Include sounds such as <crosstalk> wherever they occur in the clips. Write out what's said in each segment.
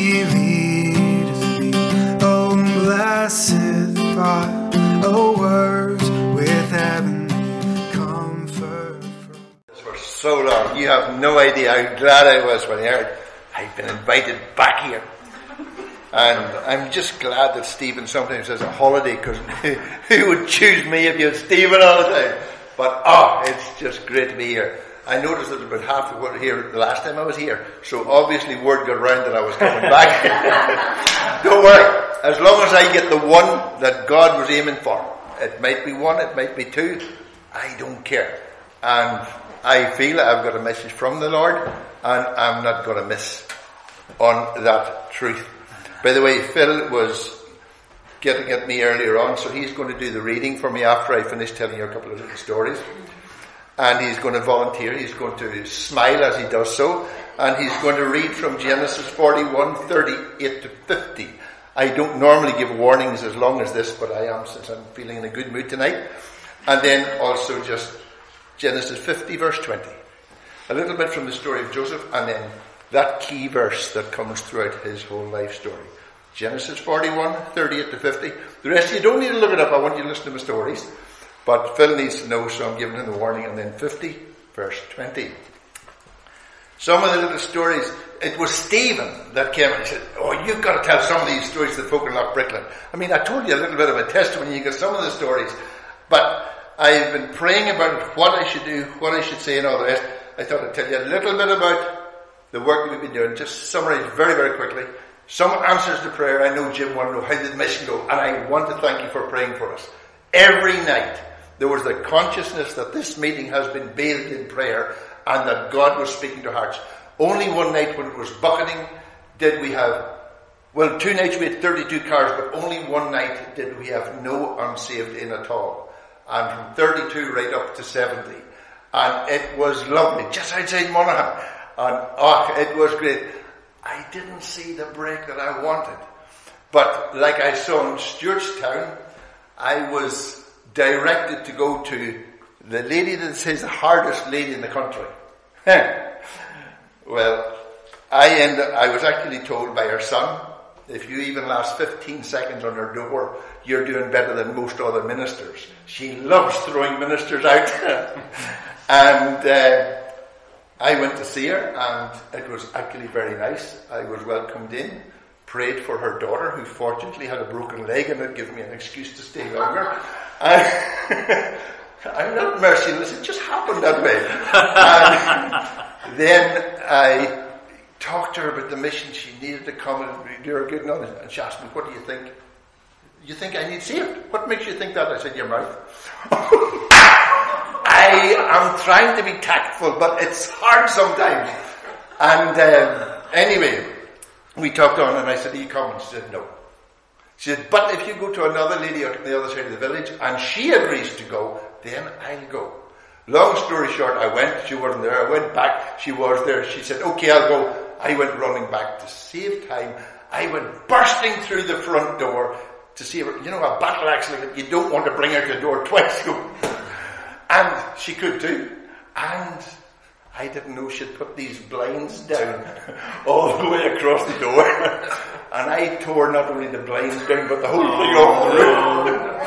Me, oh blessed thought, oh words with comfort. for so long. You have no idea how glad I was when I heard I've been invited back here. And I'm just glad that Stephen sometimes has a holiday because who <laughs> would choose me if you had Stephen all the time? But oh, it's just great to be here. I noticed that about half of what were here the last time I was here, so obviously word got around that I was coming <laughs> back. <laughs> Don't worry, as long as I get the one that God was aiming for, it might be one, it might be two, I don't care. And I feel I've got a message from the Lord, and I'm not going to miss on that truth. By the way, Phil was getting at me earlier on, so he's going to do the reading for me after I finish telling you a couple of little stories. And he's going to volunteer, he's going to smile as he does so, and he's going to read from Genesis 41, 38 to 50. I don't normally give warnings as long as this, but I am since I'm feeling in a good mood tonight. And then also just Genesis 50 verse 20. A little bit from the story of Joseph and then that key verse that comes throughout his whole life story. Genesis 41, 38 to 50. The rest you don't need to look it up. I want you to listen to my stories. But Phil needs to know, so I'm giving him the warning. And then 50, verse 20. Some of the little stories, it was Stephen that came and said, Oh, you've got to tell some of these stories to the folk in Loughbrickland. I mean, I told you a little bit of a testimony, you got some of the stories, but I've been praying about what I should do, what I should say, and all the rest. I thought I'd tell you a little bit about the work we've been doing. Just summarize very, very quickly. Some answers to prayer. I know Jim want to know how did the mission go, and I want to thank you for praying for us. Every night, there was the consciousness that this meeting has been bathed in prayer and that God was speaking to hearts. Only one night when it was bucketing did we have, well, two nights we had 32 cars, but only one night did we have no unsaved in at all. And from 32 right up to 70. And it was lovely, just outside Monaghan. And oh, it was great. I didn't see the break that I wanted. But like I saw in Stewartstown, I was directed to go to the lady that says the hardest lady in the country. <laughs> well, I ended, I was actually told by her son, if you even last 15 seconds on her door, you're doing better than most other ministers. She loves throwing ministers out. <laughs> and uh, I went to see her, and it was actually very nice. I was welcomed in, prayed for her daughter, who fortunately had a broken leg, and it gave me an excuse to stay longer. <laughs> I'm not merciless, it just happened that way. then I talked to her about the mission. She needed to come and do her good knowledge. And she asked me, What do you think? You think I need saved? What makes you think that? I said, Your mouth. <laughs> I am trying to be tactful, but it's hard sometimes. And um, anyway, we talked on, and I said, Are you coming? She said, No. She said, But if you go to another lady on the other side of the village and she agrees to go, then I'll go. Long story short, I went, she wasn't there. I went back, she was there. She said, Okay, I'll go. I went running back to save time. I went bursting through the front door to see her. You know, a battle that, you don't want to bring her to the door <laughs> twice. And she could too. And I didn't know she'd put these blinds down <laughs> all the way across the door. <laughs> and I tore not only the blinds down, but the whole oh, thing off the roof.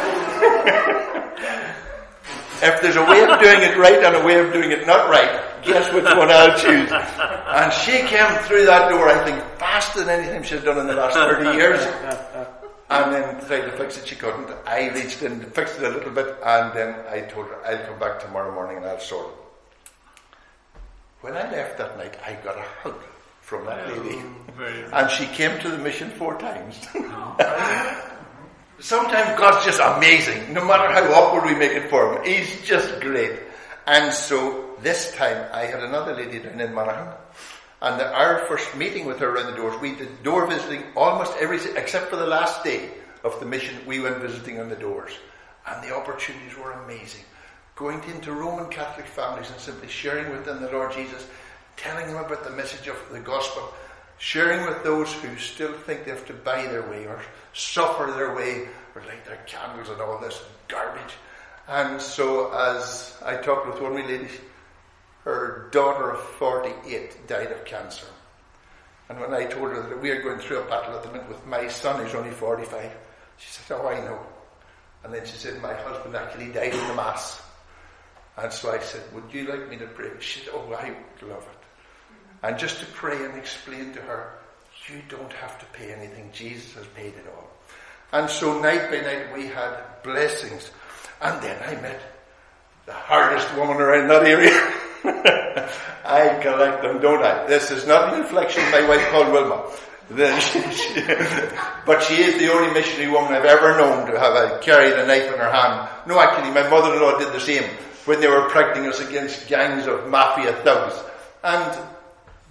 <laughs> if there's a way of doing it right and a way of doing it not right, guess which one I'll choose. And she came through that door, I think, faster than anything she's done in the last 30 years. And then tried to fix it, she couldn't. I reached in, fixed it a little bit, and then I told her, I'll come back tomorrow morning and I'll sort it. When I left that night, I got a hug from that lady. And she came to the mission four times. <laughs> Sometimes God's just amazing. No matter how awkward we make it for him, He's just great. And so this time I had another lady down in Monaghan. And the, our first meeting with her around the doors, we did door visiting almost every, except for the last day of the mission, we went visiting on the doors. And the opportunities were amazing. Going into Roman Catholic families and simply sharing with them the Lord Jesus, telling them about the message of the gospel, sharing with those who still think they have to buy their way or suffer their way or light their candles and all this garbage. And so as I talked with one ladies, her daughter of 48 died of cancer. And when I told her that we are going through a battle at the minute with my son who's only 45, she said, Oh, I know. And then she said, My husband actually died in the Mass. And so I said, Would you like me to pray? She said, Oh, I would love it. And just to pray and explain to her, You don't have to pay anything. Jesus has paid it all. And so night by night we had blessings. And then I met the hardest woman around that area. <laughs> I collect them, don't I? This is not an inflection my wife called Wilma. but she is the only missionary woman I've ever known to have carried a knife in her hand. No, actually, my mother-in-law did the same when they were practicing us against gangs of mafia thugs. And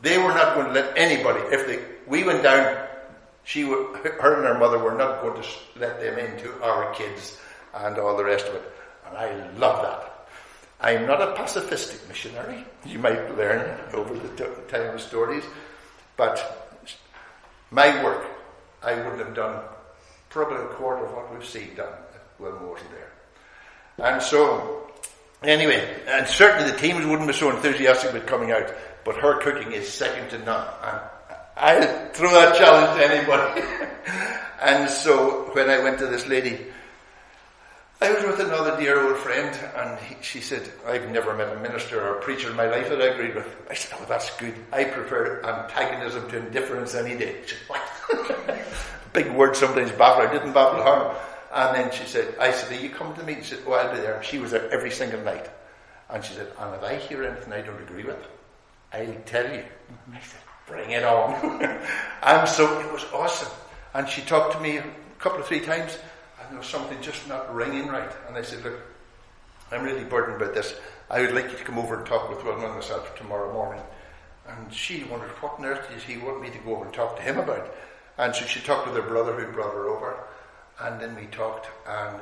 they were not going to let anybody, if they, we went down, she, her and her mother were not going to let them into our kids and all the rest of it. And I love that. I'm not a pacifistic missionary. You might learn over the t- time of stories. But my work, I wouldn't have done probably a quarter of what we've seen done Wilma wasn't there. And so, anyway, and certainly the teams wouldn't be so enthusiastic about coming out, but her cooking is second to none. And I'll throw that challenge to anybody. <laughs> and so when I went to this lady, I was with another dear old friend, and he, she said, I've never met a minister or a preacher in my life that I agreed with. I said, Oh, that's good. I prefer antagonism to indifference any day. She said, What? Big word sometimes baffle. I didn't baffle her. And then she said, I said, Are you coming to me? She said, Oh, I'll be there. She was there every single night. And she said, And if I hear anything I don't agree with, I'll tell you. I said, Bring it on. <laughs> and so it was awesome. And she talked to me a couple of three times and there was something just not ringing right. And I said, look, I'm really burdened about this. I would like you to come over and talk with Wilma and myself tomorrow morning. And she wondered, what on earth does he want me to go over and talk to him about? And so she talked with her brother who brought her over. And then we talked and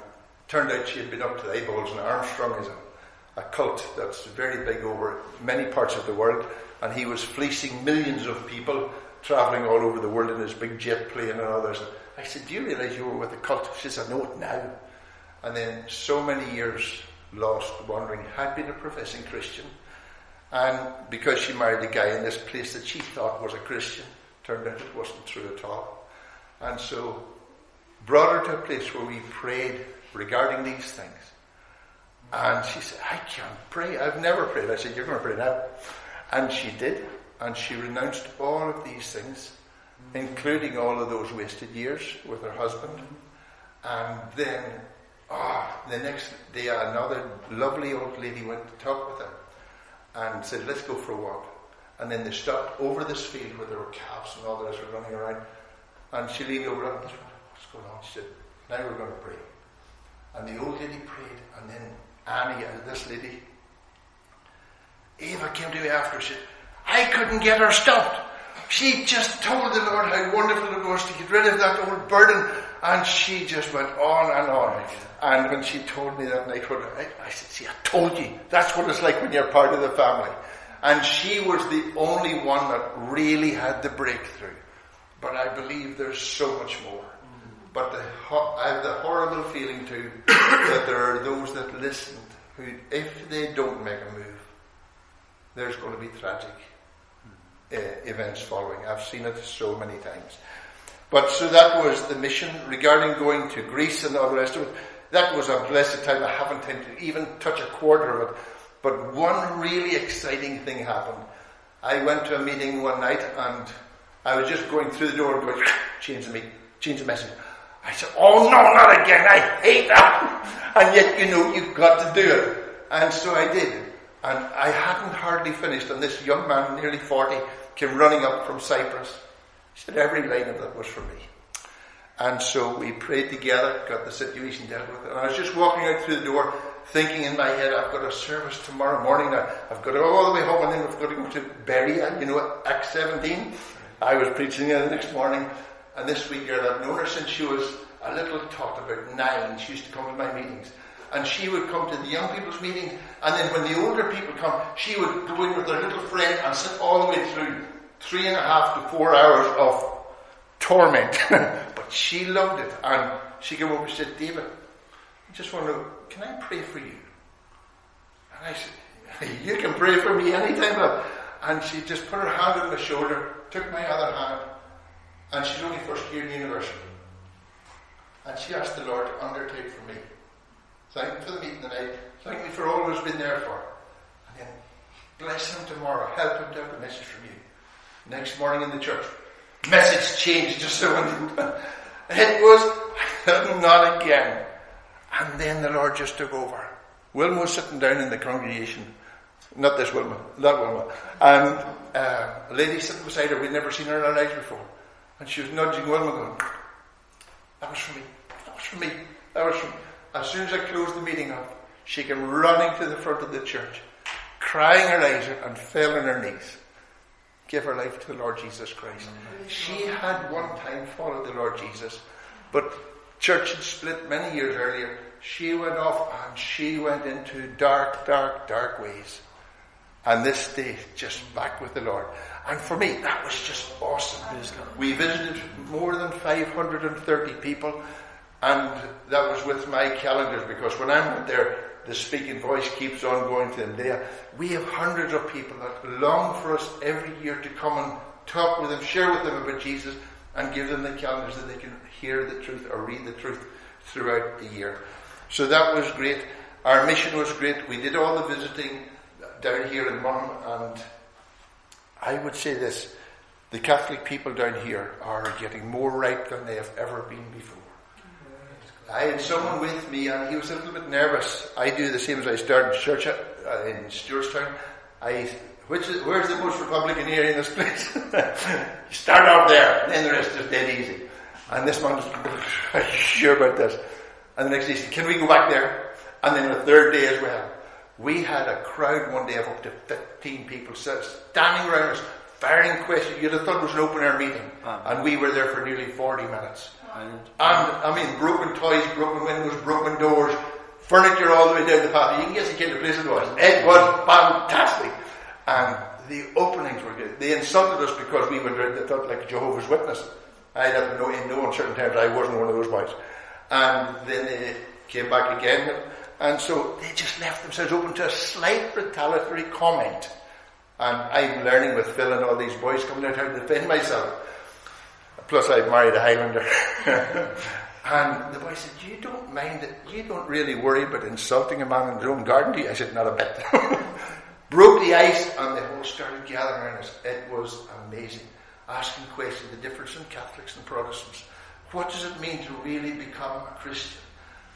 turned out she had been up to the eyeballs and Armstrong is a, a cult that's very big over many parts of the world. And he was fleecing millions of people travelling all over the world in his big jet plane and others. I said, Do you realise you were with a cult? She said, I know it now. And then so many years lost wandering, had been a professing Christian. And because she married a guy in this place that she thought was a Christian, turned out it wasn't true at all. And so brought her to a place where we prayed regarding these things. And she said, I can't pray. I've never prayed. I said, You're going to pray now. And she did. And she renounced all of these things including all of those wasted years with her husband. And then, ah, oh, the next day, another lovely old lady went to talk with her and said, Let's go for a walk. And then they stopped over this field where there were calves and all the rest were running around. And she leaned over and What's going on? She said, Now we're going to pray. And the old lady prayed, and then Annie, and this lady, Eva came to me after. She said, I couldn't get her stopped. She just told the Lord how wonderful it was to get rid of that old burden, and she just went on and on. And when she told me that night, I, I said, "See, I told you. That's what it's like when you're part of the family." And she was the only one that really had the breakthrough. But I believe there's so much more. But the, I have the horrible feeling too <coughs> that there are those that listened who, if they don't make a move, there's going to be tragic uh, events following. I've seen it so many times. But so that was the mission regarding going to Greece and all the rest of it. That was a blessed time. I haven't time to even touch a quarter of it. But one really exciting thing happened. I went to a meeting one night and I was just going through the door and going, <coughs> change the meeting, change the message. I said, oh no, not again. I hate that. And yet, you know, you've got to do it. And so I did. And I hadn't hardly finished and this young man, nearly 40, came running up from Cyprus. He said every line of that was for me. And so we prayed together, got the situation dealt with. And I was just walking out through the door, thinking in my head, I've got a service tomorrow morning. I've got to go all the way home and then we've got to go to Berea, you know, Acts 17. I was preaching there the next morning. And this sweet girl, I've known her since she was a little tot, about nine. She used to come to my meetings and she would come to the young people's meetings, and then when the older people come, she would go in with her little friend and sit all the way through three and a half to four hours of torment. <laughs> but she loved it, and she came over and said, David, I just want to know, can I pray for you? And I said, you can pray for me anytime. And she just put her hand on my shoulder, took my other hand, and she's only first year in university. And she asked the Lord to undertake for me. Thank him for the meeting tonight. Thank me for all who's been there for. And then bless him tomorrow. Help him to have a message from you. Next morning in the church. Message changed just so <laughs> it was not again. And then the Lord just took over. Wilma was sitting down in the congregation. Not this Wilma, that Wilma. And uh, a lady sitting beside her, we'd never seen her in our lives before. And she was nudging Wilma going, that was for me. That was for me. That was for me. As soon as I closed the meeting up, she came running to the front of the church, crying her eyes out and fell on her knees. Give her life to the Lord Jesus Christ. She had one time followed the Lord Jesus, but church had split many years earlier. She went off and she went into dark, dark, dark ways. And this day, just back with the Lord. And for me, that was just awesome. We visited more than 530 people, and that was with my calendars because when I'm out there, the speaking voice keeps on going to them. There, we have hundreds of people that long for us every year to come and talk with them, share with them about Jesus, and give them the calendars that they can hear the truth or read the truth throughout the year. So that was great. Our mission was great. We did all the visiting down here in Mum, and I would say this the Catholic people down here are getting more ripe than they have ever been before. I had someone with me, and he was a little bit nervous. I do the same as I started church at, uh, in Stewartstown. I, which is, where's the most Republican area in this place? <laughs> you start off there, and then the rest is dead easy. And this man was, <laughs> sure about this? And the next day he said, can we go back there? And then the third day as well. We had a crowd one day of up to 15 people standing around us, firing questions. You'd have thought it was an open air meeting. Uh-huh. And we were there for nearly 40 minutes. And, I mean, broken toys, broken windows, broken doors, furniture all the way down the path. You can guess the kind of place it was. It was fantastic. And the openings were good. They insulted us because we were they thought like Jehovah's Witness. I had no, in no uncertain terms, I wasn't one of those boys. And then they came back again. And so they just left themselves open to a slight retaliatory comment. And I'm learning with Phil and all these boys coming out how to defend myself. Plus, I've married a Highlander. <laughs> and the boy said, You don't mind it. You don't really worry about insulting a man in his own garden, do you? I said, Not a bit. <laughs> Broke the ice, and the whole started gathering around us. It was amazing. Asking questions, the difference in Catholics and Protestants. What does it mean to really become a Christian?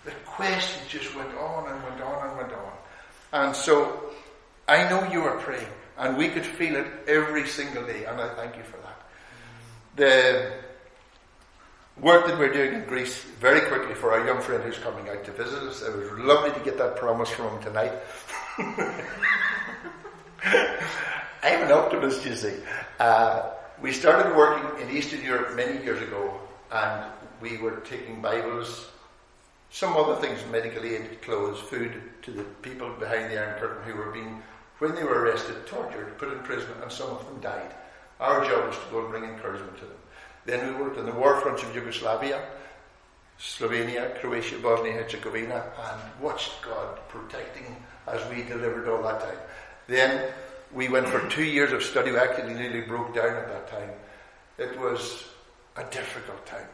The question just went on and went on and went on. And so, I know you are praying, and we could feel it every single day, and I thank you for that. The work that we're doing in Greece very quickly for our young friend who's coming out to visit us. It was lovely to get that promise from him tonight. <laughs> I'm an optimist, you see. Uh, we started working in Eastern Europe many years ago, and we were taking Bibles, some other things, medical aid, clothes, food, to the people behind the Iron Curtain who were being, when they were arrested, tortured, put in prison, and some of them died. Our job was to go and bring encouragement to them. Then we worked on the war fronts of Yugoslavia, Slovenia, Croatia, Bosnia and Herzegovina, and watched God protecting as we delivered all that time. Then we went for two years of study. We actually nearly broke down at that time. It was a difficult time.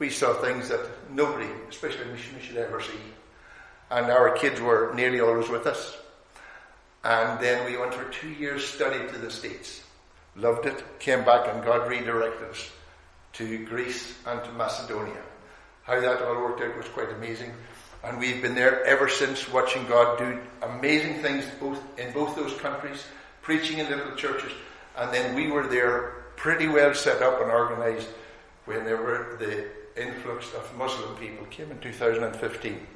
We saw things that nobody, especially missionaries, should ever see. And our kids were nearly always with us. And then we went for two years study to the States. Loved it, came back, and God redirected us to Greece and to Macedonia. How that all worked out was quite amazing. And we've been there ever since watching God do amazing things both in both those countries, preaching in little churches. And then we were there pretty well set up and organized when there were the influx of Muslim people came in 2015.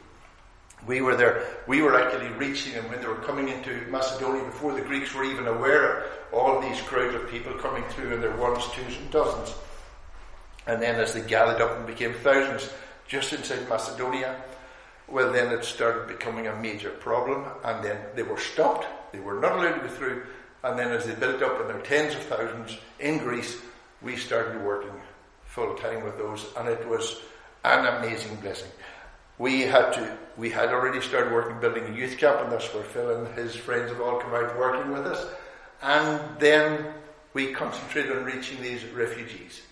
We were there, we were actually reaching them when they were coming into Macedonia before the Greeks were even aware of all these crowds of people coming through in their ones, twos, and dozens. And then as they gathered up and became thousands just inside Macedonia, well, then it started becoming a major problem, and then they were stopped. They were not allowed to go through. And then as they built up in their tens of thousands in Greece, we started working full time with those, and it was an amazing blessing. We had to, we had already started working building a youth camp, and that's where Phil and his friends have all come out working with us. And then we concentrated on reaching these refugees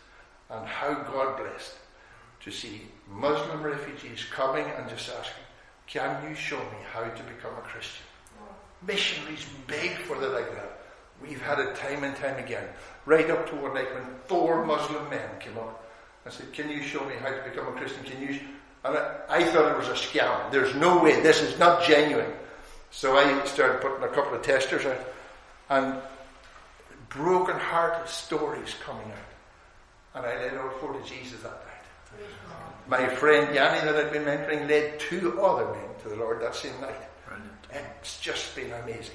and how God blessed to see Muslim refugees coming and just asking, Can you show me how to become a Christian? Missionaries beg for the like that. We've had it time and time again. Right up to one night when four Muslim men came up and said, Can you show me how to become a Christian? Can you? And I, I thought it was a scam. There's no way. This is not genuine. So I started putting a couple of testers out. And broken hearted stories coming out. And I led all four to Jesus that night. My friend Yanni that I'd been mentoring led two other men to the Lord that same night. It's just been amazing.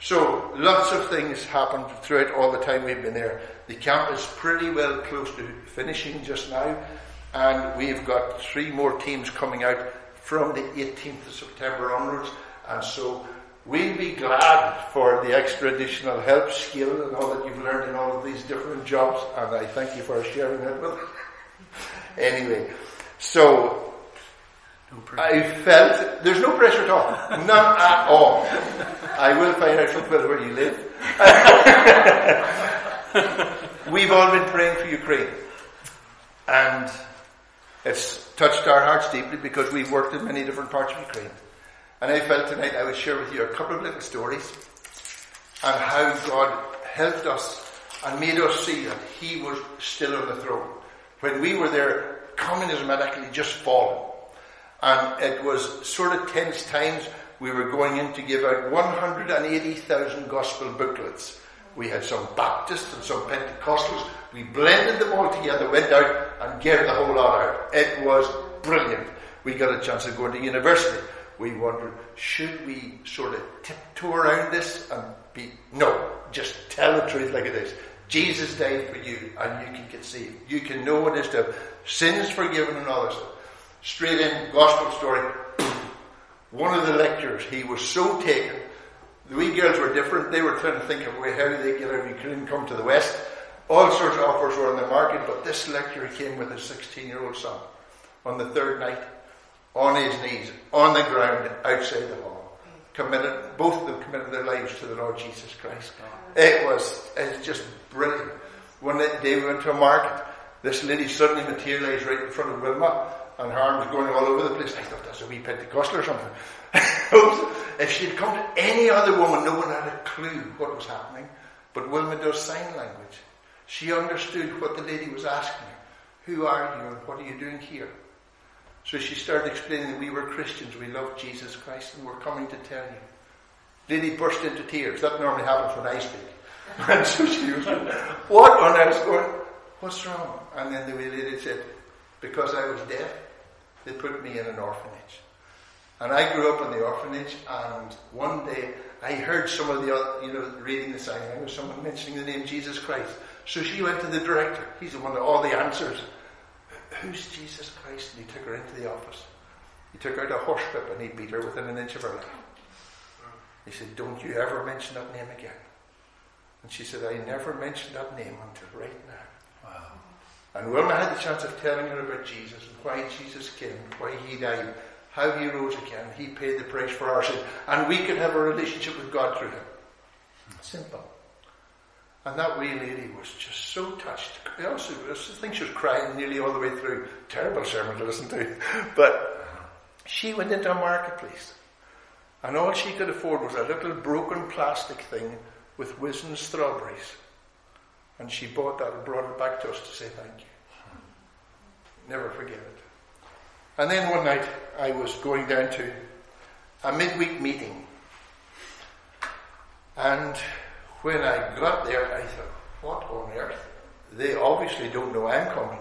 So lots of things happened throughout all the time we've been there. The camp is pretty well close to finishing just now, and we've got three more teams coming out from the 18th of September onwards, and so we'll be glad for the extra additional help, skill, and all that you've learned in all of these different jobs, and I thank you for sharing that with us. <laughs> anyway, so I felt there's no pressure at all, none at all. I will find out where you live. <laughs> We've all been praying for Ukraine, and it's touched our hearts deeply because we've worked in many different parts of Ukraine. And I felt tonight I would share with you a couple of little stories and how God helped us and made us see that He was still on the throne. When we were there, communism had actually just fallen. And it was sort of tense times. We were going in to give out 180,000 gospel booklets. We had some Baptists and some Pentecostals. We blended them all together, went out and gave the whole lot out. It was brilliant. We got a chance of going to university we wondered, should we sort of tiptoe around this and be, no, just tell the truth like it is. Jesus died for you and you can get saved. You can know what it is to have sins forgiven and all this stuff. Straight in, gospel story. One of the lecturers, he was so taken. The wee girls were different. They were trying to think of how they get out of Ukraine come to the West. All sorts of offers were on the market, but this lecturer came with his 16 year old son on the third night on his knees, on the ground, outside the hall. Committed, both of them committed their lives to the Lord Jesus Christ. It was, it's just brilliant. One day we went to a market, this lady suddenly materialized right in front of Wilma, and her arms going all over the place. I thought that's a wee Pentecostal or something. <laughs> if she'd come to any other woman, no one had a clue what was happening. But Wilma does sign language. She understood what the lady was asking her. Who are you and what are you doing here? So she started explaining that we were Christians, we loved Jesus Christ, and we're coming to tell you. Lily burst into tears. That normally happens when I speak. <laughs> And so she was like, What on earth? What's wrong? And then the lady said, Because I was deaf, they put me in an orphanage. And I grew up in the orphanage, and one day I heard some of the other, you know, reading the sign language, someone mentioning the name Jesus Christ. So she went to the director. He's the one that all the answers. Who's Jesus Christ? And he took her into the office. He took out a horsewhip and he beat her within an inch of her life. He said, Don't you ever mention that name again. And she said, I never mentioned that name until right now. And Wilma had the chance of telling her about Jesus and why Jesus came, why he died, how he rose again. He paid the price for our sin. And we could have a relationship with God through him. Simple. And that wee lady was just so touched. I also I think she was crying nearly all the way through. Terrible sermon to listen to. <laughs> But she went into a marketplace. And all she could afford was a little broken plastic thing with whizzing strawberries. And she bought that and brought it back to us to say thank you. Never forget it. And then one night I was going down to a midweek meeting. And when I got there, I thought, what on earth? They obviously don't know I'm coming.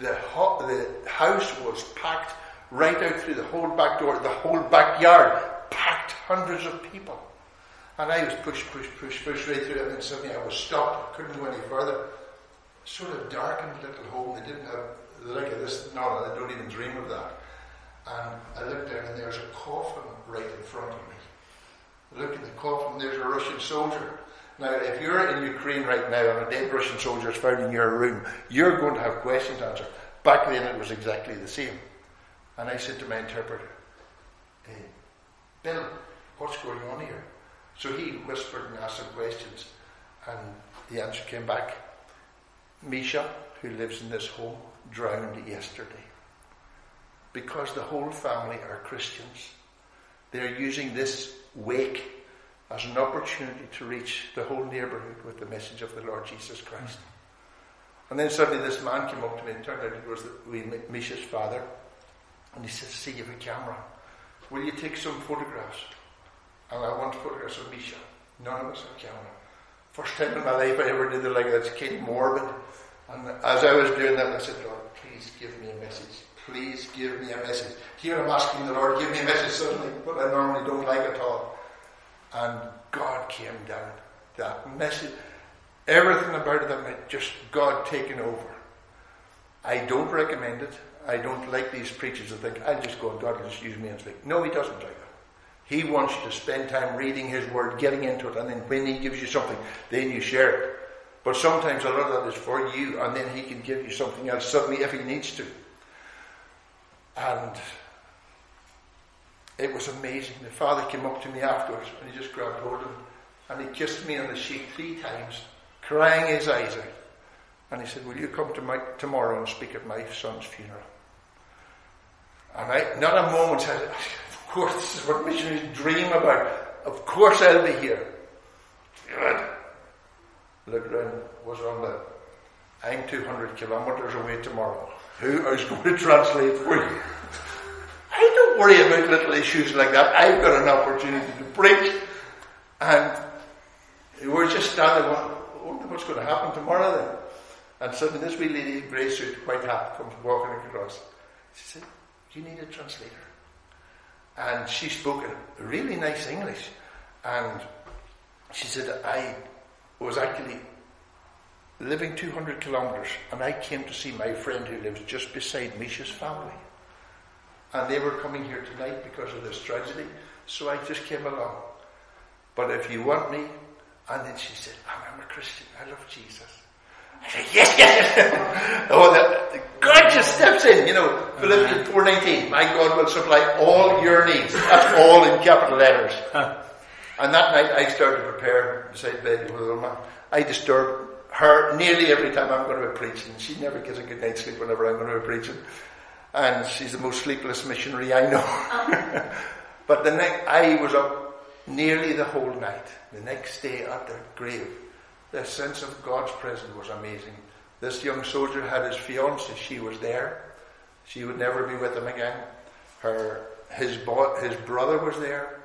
The, ho- the house was packed right out through the whole back door, the whole backyard, packed hundreds of people. And I was pushed, pushed, pushed, pushed right through it, and then suddenly I was stopped. I couldn't go any further. Sort of darkened little home. They didn't have the like of this. No, I don't even dream of that. And I looked down, and there's a coffin right in front of me. Look at the coffin. There's a Russian soldier now, if you're in Ukraine right now and a dead Russian soldier is found in your room, you're going to have questions answered. Back then it was exactly the same. And I said to my interpreter, hey, Bill, what's going on here? So he whispered and asked some questions. And the answer came back. Misha, who lives in this home, drowned yesterday. Because the whole family are Christians. They're using this wake as an opportunity to reach the whole neighbourhood with the message of the Lord Jesus Christ. And then suddenly this man came up to me and turned out it was Misha's father. And he said, See, you have a camera. Will you take some photographs? And I want photographs of Misha. None of us have camera. First time in my life I ever did it like that. It's kind of morbid. And as I was doing that, I said, Lord, please give me a message. Please give me a message. Here I'm asking the Lord, give me a message suddenly, what I normally don't like at all. And God came down. That message, everything about it night, just God taking over. I don't recommend it. I don't like these preachers that think, I'll just go God will just use me and speak. No, He doesn't like that. He wants you to spend time reading His Word, getting into it, and then when He gives you something, then you share it. But sometimes a lot of that is for you, and then He can give you something else suddenly if He needs to. And it was amazing. The father came up to me afterwards and he just grabbed hold of me and he kissed me on the cheek three times, crying his eyes out. And he said, Will you come to my, tomorrow and speak at my son's funeral? And I, not a moment Of course, this is what missionaries dream about. Of course, I'll be here. Good. Looked around, was on the, I'm 200 kilometres away tomorrow. Who is <laughs> going to translate for you? I don't worry about little issues like that. I've got an opportunity to preach. And we're just standing, wondering what's going to happen tomorrow then. And suddenly this wee lady in grey suit, white hat, comes walking across. She said, Do you need a translator? And she spoke in really nice English. And she said, I was actually living 200 kilometres and I came to see my friend who lives just beside Misha's family and they were coming here tonight because of this tragedy. So I just came along. But if you want me, and then she said, I'm a Christian. I love Jesus. I said, yes, yes, yes. <laughs> oh, that, God just steps in, you know, Philippians uh-huh. 4.19, my God will supply all your needs. That's all in capital letters. and that night I started to prepare beside bed with a. I disturb her nearly every time I'm going to be preaching. She never gets a good night's sleep whenever I'm going to be preaching and she's the most sleepless missionary I know. Uh-huh. <laughs> but the next, I was up nearly the whole night. The next day at the grave, the sense of God's presence was amazing. This young soldier had his fiancée; she was there. She would never be with him again. Her, his, bo- his brother was there,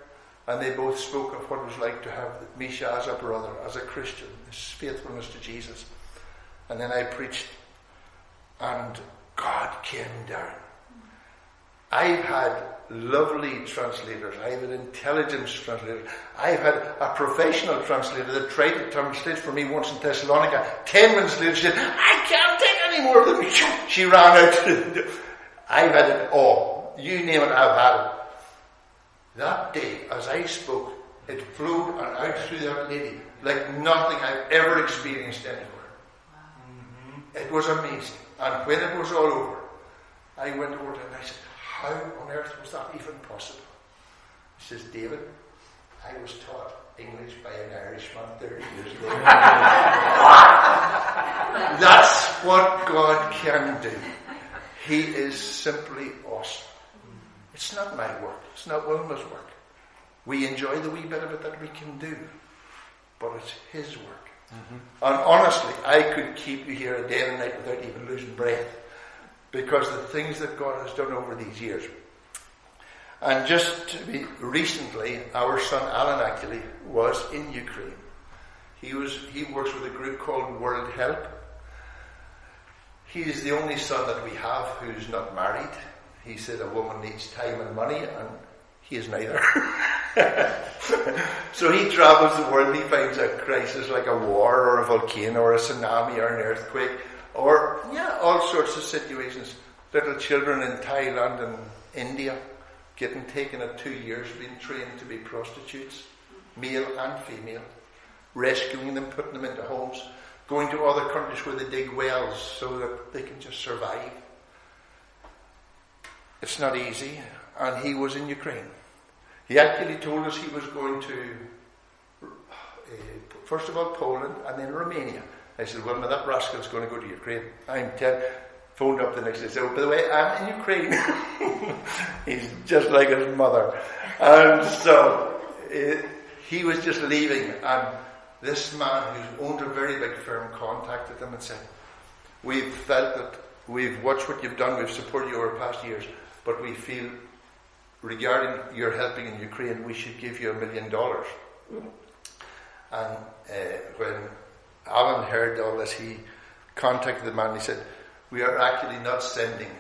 and they both spoke of what it was like to have Misha as a brother, as a Christian, his faithfulness to Jesus. And then I preached, and God came down. I've had lovely translators. I've had intelligence translators. I've had a professional translator that tried to translate for me once in Thessalonica. Ten minutes later, she said, I can't take any more of them. <laughs> She ran out. I've had it all. You name it, I've had it. That day, as I spoke, it flowed and out through that lady like nothing I've ever experienced anywhere. Mm-hmm. It was amazing. And when it was all over, I went over to him and I said, How on earth was that even possible? He says, David, I was taught English by an Irishman 30 years ago. <laughs> That's what God can do. He is simply awesome. It's not my work. It's not Wilma's work. We enjoy the wee bit of it that we can do, but it's His work. Mm-hmm. And honestly, I could keep you here a day and a night without even losing breath because the things that God has done over these years. And just recently, our son Alan actually was in Ukraine. He was he works with a group called World Help. He is the only son that we have who's not married. He said a woman needs time and money, and he is neither. <laughs> so he travels the world, he finds a crisis like a war or a volcano or a tsunami or an earthquake or, yeah, all sorts of situations. Little children in Thailand and India getting taken at two years, being trained to be prostitutes, male and female, rescuing them, putting them into homes, going to other countries where they dig wells so that they can just survive. It's not easy, and he was in Ukraine. He actually told us he was going to, uh, first of all Poland and then Romania. I said, well, that rascal's going to go to Ukraine. I'm tell, phoned up the next day. Said, oh, by the way, I'm in Ukraine. <laughs> He's just like his mother, and so it, he was just leaving, and this man who owned a very big firm contacted them and said, "We've felt that we've watched what you've done. We've supported you over past years, but we feel." Regarding your helping in Ukraine, we should give you a million dollars. And uh, when Alan heard all this, he contacted the man. He said, "We are actually not sending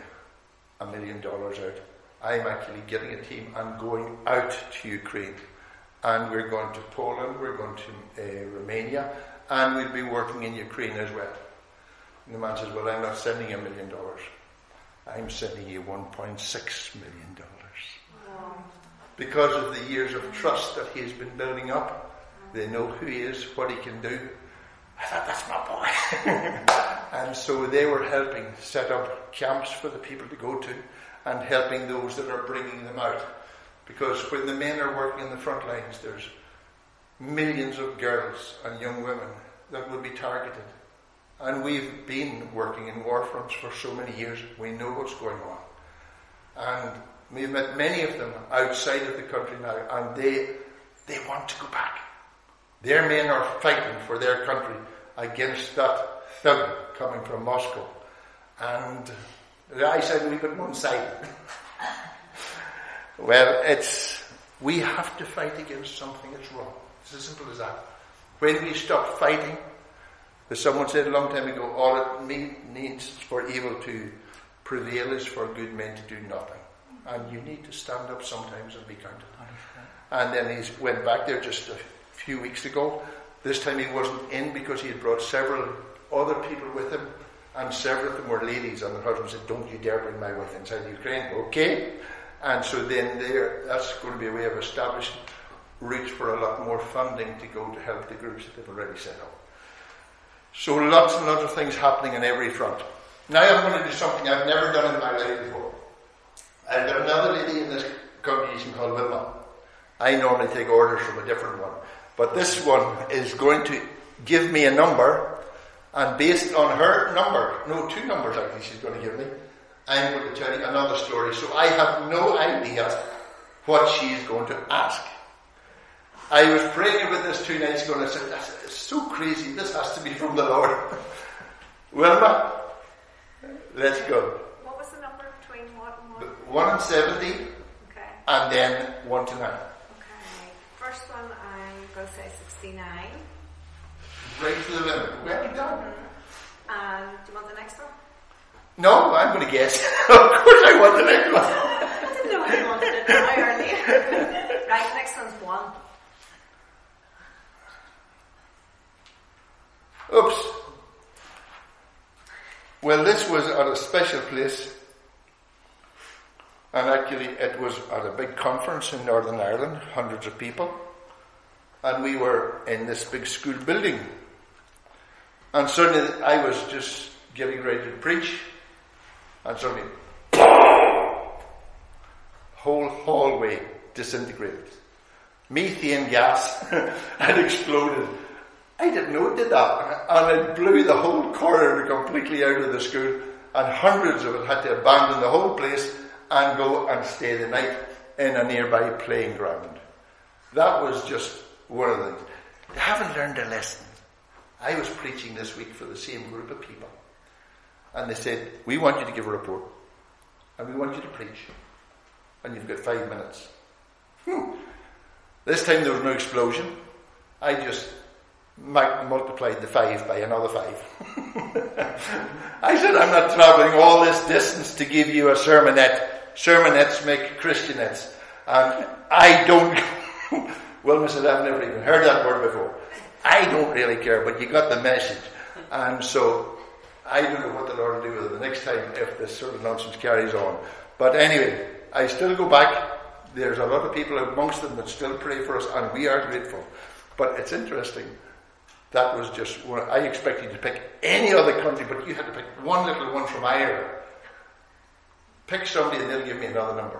a million dollars out. I'm actually getting a team. I'm going out to Ukraine, and we're going to Poland. We're going to uh, Romania, and we'll be working in Ukraine as well." And the man says, "Well, I'm not sending a million dollars. I'm sending you 1.6 million dollars." Because of the years of trust that he has been building up, they know who he is, what he can do. I thought, that's my boy. <laughs> and so they were helping set up camps for the people to go to and helping those that are bringing them out. Because when the men are working in the front lines, there's millions of girls and young women that will be targeted. And we've been working in war fronts for so many years, we know what's going on. And we've met many of them outside of the country now, and they, they want to go back. Their men are fighting for their country against that thug coming from Moscow. And I said we've got one side. <laughs> well, it's we have to fight against something that's wrong. It's as simple as that. When we stop fighting, as someone said a long time ago, all it needs for evil to prevail is for good men to do nothing. And you need to stand up sometimes and be counted. And then he went back there just a few weeks ago. This time he wasn't in because he had brought several other people with him, and several of them were ladies. And the husband said, "Don't you dare bring my wife inside Ukraine." Okay. And so then there, that's going to be a way of establishing routes for a lot more funding to go to help the groups that they've already set up. So lots and lots of things happening on every front. Now I'm going to do something I've never done in my life before. I've got another lady in this congregation called Wilma. I normally take orders from a different one. But this one is going to give me a number, and based on her number, no, two numbers actually she's going to give me, I'm going to tell you another story. So I have no idea what she's going to ask. I was praying about this two nights ago and I said, That's so crazy, this has to be from the Lord. <laughs> Wilma, let's go. What was the number between what and what? 1 and 70, okay. and then 1 to 9. Okay. First one, I'm going to say 69. Right to the limit. Well done. Mm-hmm. And do you want the next one? No, I'm going to guess. <laughs> of course I want the next one. <laughs> I didn't know you wanted it now early. <laughs> right, next one's 1. Oops. Well, this was at a special place, and actually it was at a big conference in Northern Ireland, hundreds of people, and we were in this big school building. And suddenly I was just getting ready to preach, and suddenly, whole hallway disintegrated. Methane gas <laughs> had exploded I didn't know it did that. And it blew the whole corridor completely out of the school, and hundreds of it had to abandon the whole place and go and stay the night in a nearby playing ground. That was just one of the things. They haven't learned a lesson. I was preaching this week for the same group of people. And they said, We want you to give a report. And we want you to preach. And you've got five minutes. Hmm. This time there was no explosion. I just multiplied the five by another five. <laughs> I said, I'm not traveling all this distance to give you a sermonette. Sermonettes make Christianettes. And I don't, <laughs> Wilma said, I've never even heard that word before. I don't really care, but you got the message. And so, I don't know what the Lord will do with it the next time if this sort of nonsense carries on. But anyway, I still go back. There's a lot of people amongst them that still pray for us, and we are grateful. But it's interesting that was just, what I expected to pick any other country, but you had to pick one little one from Ireland. Pick somebody and they'll give me another number.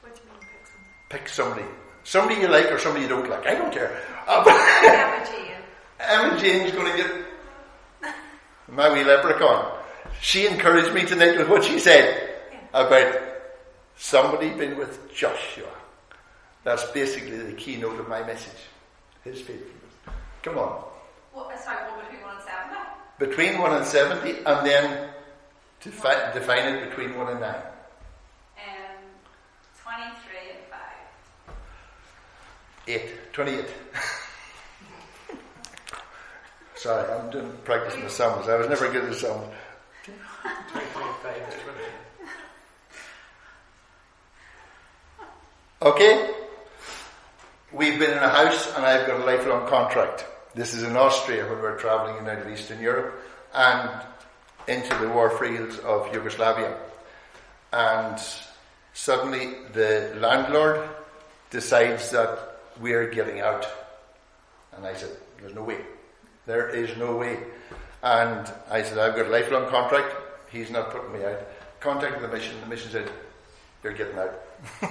What do you mean pick somebody? Pick somebody. Somebody you like or somebody you don't like. I don't care. Uh, <laughs> Emma Jane. Emma Jane's going to get my wee leprechaun. She encouraged me tonight with what she said about somebody been with Joshua. That's basically the keynote of my message. His faithfulness. Come on. What, sorry, what between 1 and 7? Between 1 and 70, and then defi- define it between 1 and 9. Um, 23 and 5. 8. 28. Sorry, I'm doing practicing the sums. I was never good at sums. Okay? We've been in a house and I've got a lifelong contract. This is in Austria when we're travelling in out of Eastern Europe and into the war fields of Yugoslavia. And suddenly the landlord decides that we're getting out. And I said, there's no way. There is no way. And I said, I've got a lifelong contract. He's not putting me out. Contacted the mission. The mission said, you're getting out. <laughs>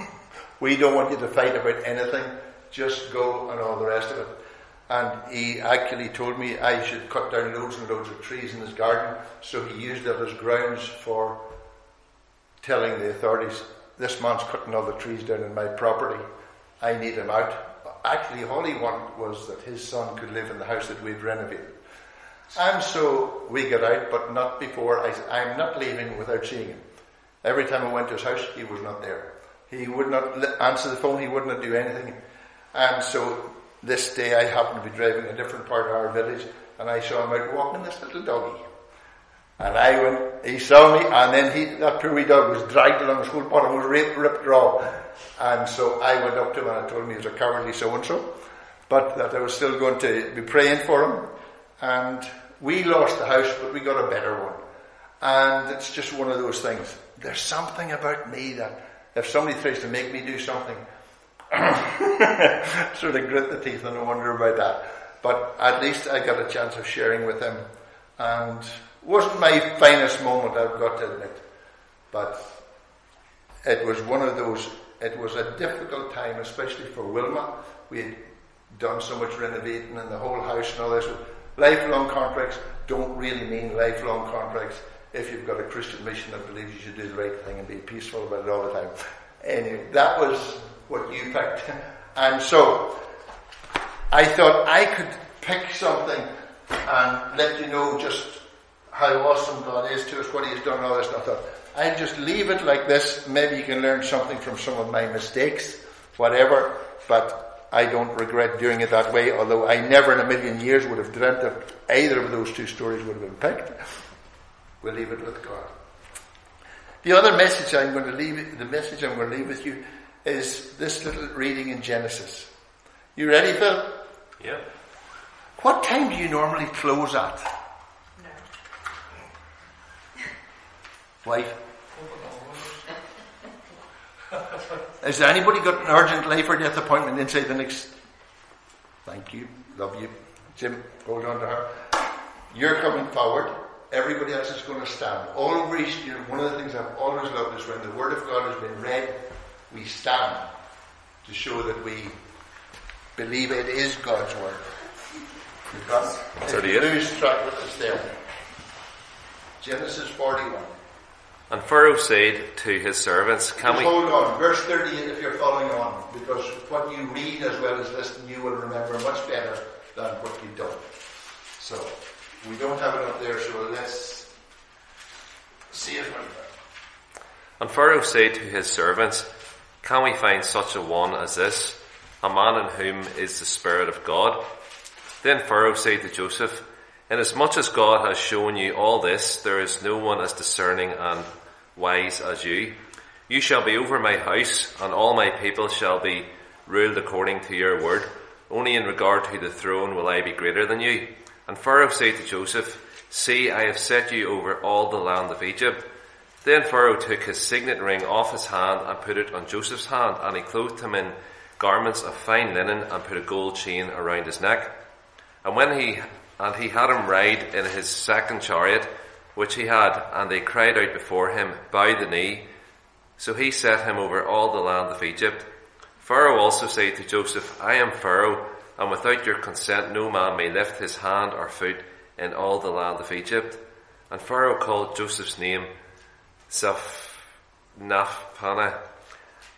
we don't want you to fight about anything. Just go and all the rest of it. And he actually told me I should cut down loads and loads of trees in his garden. So he used that as grounds for telling the authorities, this man's cutting all the trees down in my property. I need him out. Actually, all he wanted was that his son could live in the house that we'd renovated. And so we got out, but not before I I'm not leaving without seeing him. Every time I went to his house, he was not there. He would not answer the phone, he would not do anything. And so this day I happened to be driving a different part of our village, and I saw him out walking this little doggy. And I went, he saw me, and then he, that wee dog was dragged along the school bottom, was ripped, ripped raw. And so I went up to him and I told him he was a cowardly so and so, but that I was still going to be praying for him. And we lost the house, but we got a better one. And it's just one of those things. There's something about me that if somebody tries to make me do something, <laughs> sort of grit the teeth and wonder about that. But at least I got a chance of sharing with him. And wasn't my finest moment, I've got to admit. But it was one of those, it was a difficult time, especially for Wilma. We had done so much renovating and the whole house and all this. Lifelong contracts don't really mean lifelong contracts if you've got a Christian mission that believes you should do the right thing and be peaceful about it all the time. Anyway, that was what you picked. And so, I thought I could pick something and let you know just how awesome God is to us, what He's done, all this. And I thought, I'll just leave it like this. Maybe you can learn something from some of my mistakes, whatever. But I don't regret doing it that way, although I never in a million years would have dreamt that either of those two stories would have been picked. We'll leave it with God. The other message I'm going to leave, the message I'm going to leave with you is this little reading in Genesis. You ready, Phil? Yeah. What time do you normally close at? Wife? Has anybody got an urgent life or death appointment inside the next? Thank you. Love you. Jim, hold on to her. You're coming forward. Everybody else is going to stand. All over East one of the things I've always loved is when the Word of God has been read, we stand to show that we believe it is God's Word. Because if you 38. lose track of it, it's there. Genesis 41. And Pharaoh said to his servants, Can Just we hold on, verse 38 if you're following on, because what you read as well as listen, you will remember much better than what you don't. So, we don't have it up there, so let's see it And Pharaoh said to his servants, Can we find such a one as this, a man in whom is the Spirit of God? Then Pharaoh said to Joseph, Inasmuch as God has shown you all this, there is no one as discerning and wise as you. You shall be over my house, and all my people shall be ruled according to your word. Only in regard to the throne will I be greater than you. And Pharaoh said to Joseph, See, I have set you over all the land of Egypt. Then Pharaoh took his signet ring off his hand and put it on Joseph's hand, and he clothed him in garments of fine linen and put a gold chain around his neck. And when he and he had him ride in his second chariot, which he had, and they cried out before him, Bow the knee. So he set him over all the land of Egypt. Pharaoh also said to Joseph, I am Pharaoh, and without your consent no man may lift his hand or foot in all the land of Egypt. And Pharaoh called Joseph's name Zaphnath-Paaneah,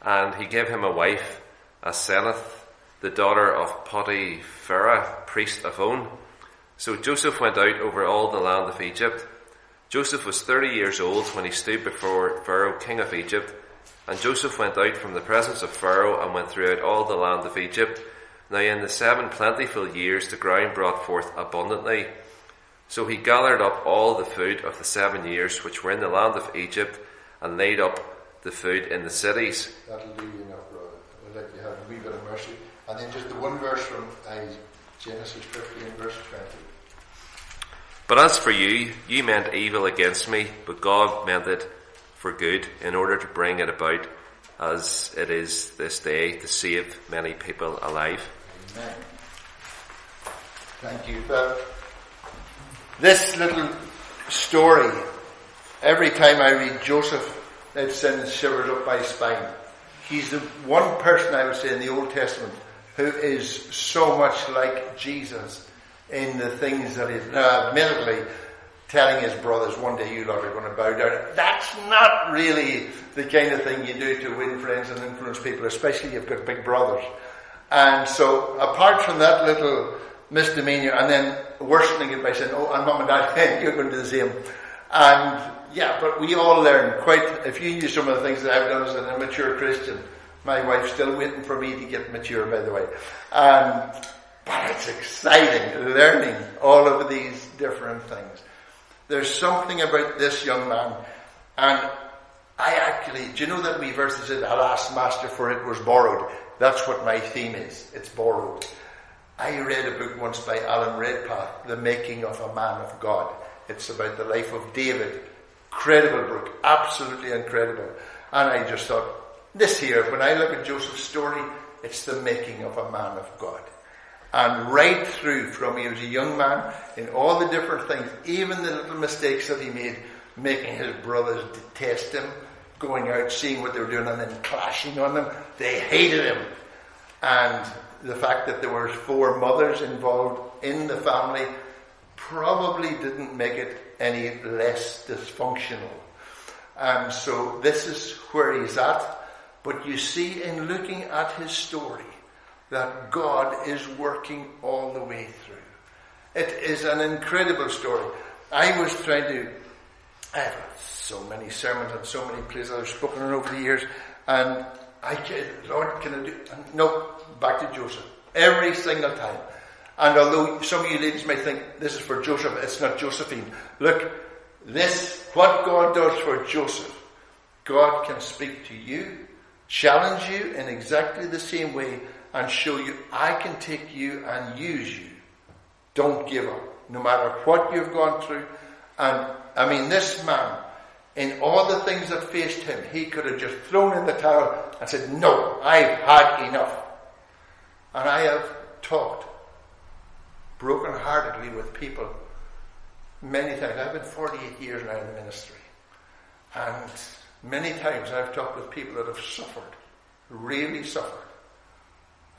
and he gave him a wife, Asenath, the daughter of Potipharah, priest of On. So Joseph went out over all the land of Egypt. Joseph was thirty years old when he stood before Pharaoh, king of Egypt. And Joseph went out from the presence of Pharaoh and went throughout all the land of Egypt. Now in the seven plentiful years the ground brought forth abundantly. So he gathered up all the food of the seven years which were in the land of Egypt and laid up the food in the cities. That'll do you enough, brother. Like to have a wee bit of mercy. And then just the one verse from uh, Genesis 15, verse 20. But as for you, you meant evil against me, but God meant it for good in order to bring it about as it is this day to save many people alive. Amen. Thank you. This little story, every time I read Joseph, it sends shivers up my spine. He's the one person I would say in the Old Testament who is so much like Jesus in the things that he's, admittedly, telling his brothers one day you lot are going to bow down. That's not really the kind of thing you do to win friends and influence people, especially if you've got big brothers. And so, apart from that little misdemeanor, and then worsening it by saying, "Oh, and mum and dad, <laughs> you're going to do the same," and yeah, but we all learn quite. If you knew some of the things that I've done as an immature Christian, my wife's still waiting for me to get mature, by the way. Um, but it's exciting learning all of these different things. There's something about this young man, and I actually, do you know that we verse that said, Alas, master, for it was borrowed? That's what my theme is. It's borrowed. I read a book once by Alan Redpath, The Making of a Man of God. It's about the life of David. Incredible book, absolutely incredible. And I just thought, this here, when I look at Joseph's story, it's the making of a man of God. And right through from he was a young man in all the different things, even the little mistakes that he made, making his brothers detest him, going out, seeing what they were doing, and then clashing on them. They hated him. And the fact that there were four mothers involved in the family probably didn't make it any less dysfunctional. And so this is where he's at. But you see in looking at his story that God is working all the way through. It is an incredible story. I was trying to, I have so many sermons and so many places I've spoken on over the years, and I said, Lord, can I do? No, back to Joseph. Every single time. And although some of you ladies may think this is for Joseph, it's not Josephine. Look, this, what God does for Joseph, God can speak to you, challenge you in exactly the same way, and show you, I can take you and use you. Don't give up, no matter what you've gone through. And I mean, this man, in all the things that faced him, he could have just thrown in the towel and said, No, I've had enough. And I have talked broken-heartedly with people many times. I've been 48 years now in the ministry. And many times I've talked with people that have suffered, really suffered,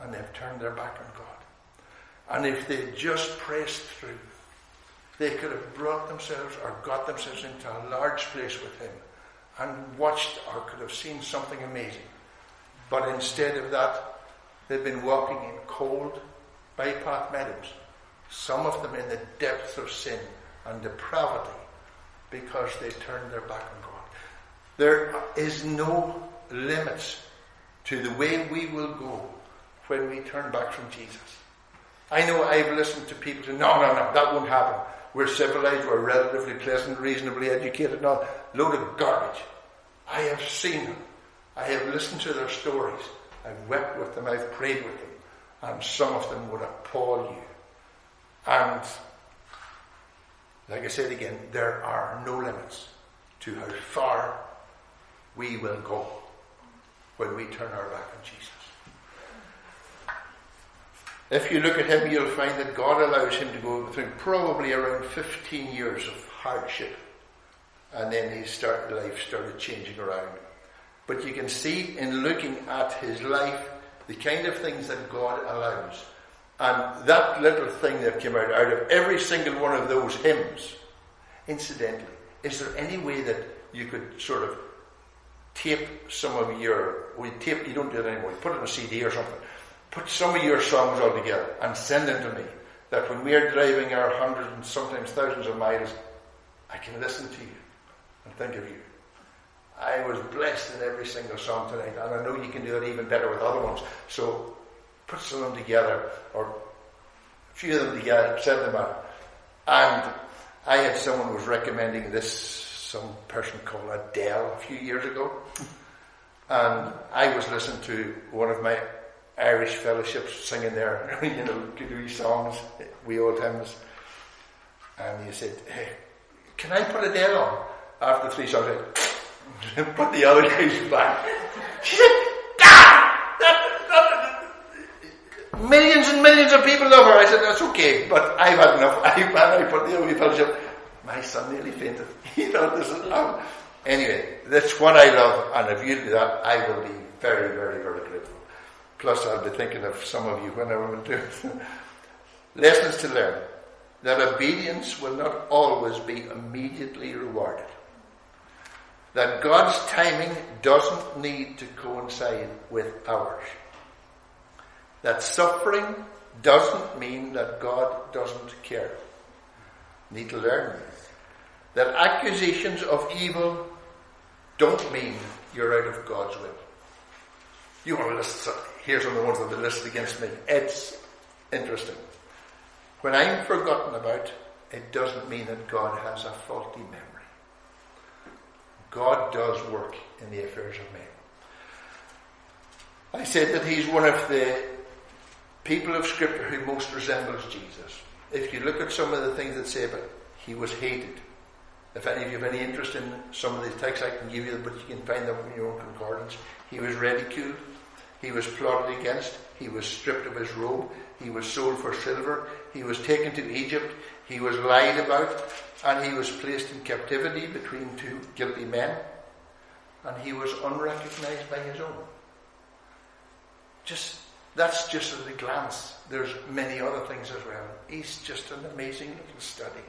and they've turned their back on God. And if they just pressed through, they could have brought themselves or got themselves into a large place with Him and watched or could have seen something amazing. But instead of that, they've been walking in cold bypath meadows, some of them in the depths of sin and depravity because they turned their back on God. There is no limits to the way we will go when we turn back from Jesus. I know I've listened to people say, no, no, no, that won't happen. We're civilized, we're relatively pleasant, reasonably educated, all. Load of garbage. I have seen them. I have listened to their stories. I've wept with them, I've prayed with them, and some of them would appall you. And, like I said again, there are no limits to how far we will go when we turn our back on Jesus. If you look at him, you'll find that God allows him to go through probably around 15 years of hardship. And then his start, life started changing around. But you can see in looking at his life, the kind of things that God allows. And that little thing that came out, out of every single one of those hymns, incidentally, is there any way that you could sort of tape some of your, we tape, you don't do it anymore, you put it on a CD or something, put some of your songs all together and send them to me. That when we are driving our hundreds and sometimes thousands of miles, I can listen to you and think of you. I was blessed in every single song tonight, and I know you can do it even better with other ones. So put some of them together, or a few of them together, send them out. And I had someone was recommending this, some person called Adele a few years ago. And I was listening to one of my Irish fellowships singing their, <laughs> you know, wee songs, we old hymns. And he said, hey, can I put Adele on? After three songs, I <laughs> put the other guys back. She said, ah! That, that, millions and millions of people love her. I said, that's okay, but I've had enough. <laughs> I, I put the other fellowship. My son nearly fainted. He thought this is love. Anyway, that's what I love, and if you do that, I will be very, very, very grateful. Plus, I'll be thinking of some of you whenever will <laughs> do. Lessons to learn that obedience will not always be immediately rewarded. That God's timing doesn't need to coincide with ours. That suffering doesn't mean that God doesn't care. Need to learn. That accusations of evil don't mean you're out of God's will. You want to list, here's some of the ones that are listed against me. It's interesting. When I'm forgotten about, it doesn't mean that God has a faulty memory. God does work in the affairs of men. I said that he's one of the people of Scripture who most resembles Jesus. If you look at some of the things that say about he was hated. If any of you have any interest in some of these texts, I can give you but you can find them in your own concordance. He was ridiculed. He was plotted against. He was stripped of his robe. He was sold for silver. He was taken to Egypt. He was lied about. And he was placed in captivity between two guilty men. And he was unrecognized by his own. Just, that's just at a glance. There's many other things as well. He's just an amazing little study.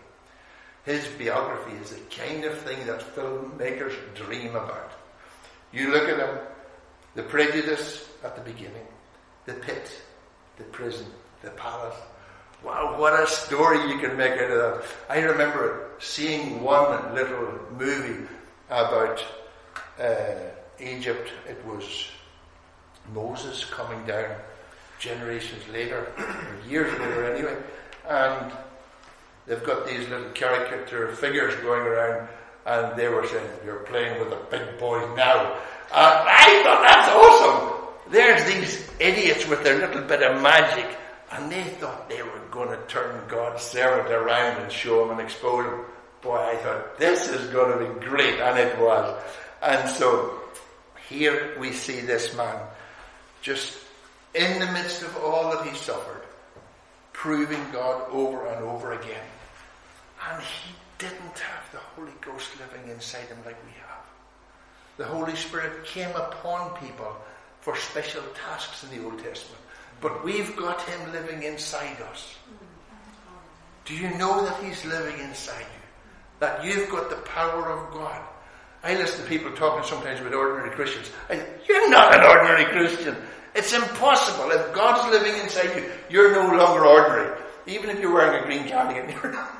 His biography is the kind of thing that filmmakers dream about. You look at him, the prejudice at the beginning, the pit, the prison, the palace. Wow, what a story you can make out of that. I remember seeing one little movie about uh, Egypt. It was Moses coming down generations later, years later anyway, and they've got these little caricature figures going around, and they were saying, You're playing with the big boys now. And I thought that's awesome. There's these idiots with their little bit of magic, and they thought they were going to turn God's servant around and show him and expose him. Boy, I thought, this is going to be great, and it was. And so, here we see this man just in the midst of all that he suffered, proving God over and over again. And he didn't have the Holy Ghost living inside him like we have. The Holy Spirit came upon people for special tasks in the Old Testament. But we've got him living inside us. Do you know that he's living inside you? That you've got the power of God. I listen to people talking sometimes about ordinary Christians. I, you're not an ordinary Christian. It's impossible. If God's living inside you, you're no longer ordinary. Even if you're wearing a green cardigan, you're not.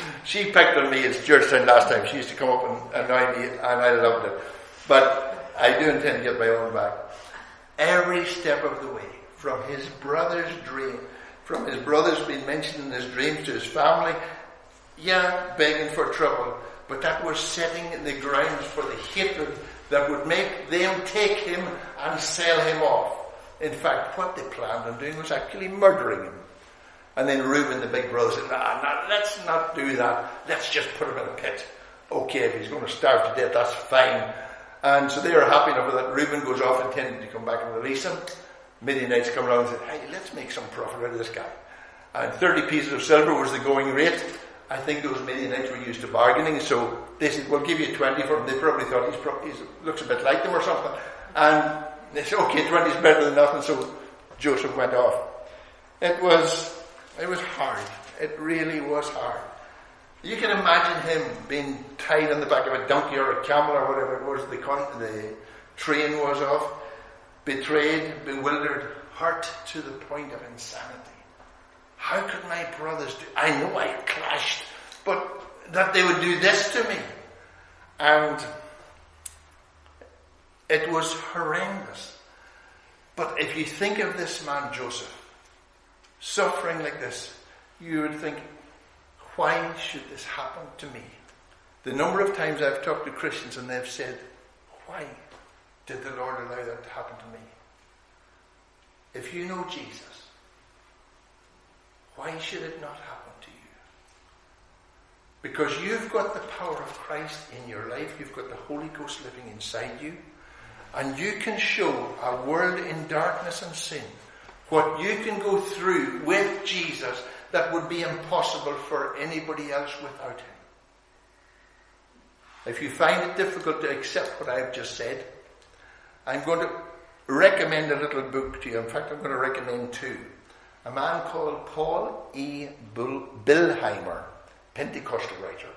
<laughs> she picked on me at Georgetown last time. She used to come up and annoy me, and I loved it. But I do intend to get my own back. Every step of the way, from his brother's dream, from his brother's being mentioned in his dreams to his family, yeah, begging for trouble, but that was setting the grounds for the hatred that would make them take him and sell him off. In fact, what they planned on doing was actually murdering him. And then Reuben, the big brother, said, nah, nah, let's not do that. Let's just put him in a pit. Okay, if he's going to starve to death, that's fine. And so they are happy enough that. Reuben goes off intending to come back and release him. Midianites come around and say, hey, let's make some profit out of this guy. And 30 pieces of silver was the going rate. I think those Midianites were used to bargaining, so they said, we'll give you 20 for him. They probably thought he's, pro- he looks a bit like them or something. And they said, okay, 20 is better than nothing, so Joseph went off. It was, it was hard. It really was hard. You can imagine him being tied on the back of a donkey or a camel or whatever it was the, con- the train was of, betrayed, bewildered, hurt to the point of insanity. How could my brothers do? I know I clashed, but that they would do this to me. And it was horrendous. But if you think of this man, Joseph, suffering like this, you would think, why should this happen to me? The number of times I've talked to Christians and they've said, why did the Lord allow that to happen to me? If you know Jesus, why should it not happen to you? Because you've got the power of Christ in your life, you've got the Holy Ghost living inside you, and you can show a world in darkness and sin what you can go through with Jesus that would be impossible for anybody else without him. If you find it difficult to accept what I've just said, I'm going to recommend a little book to you. In fact, I'm going to recommend two. A man called Paul E. Billheimer, Pentecostal writer.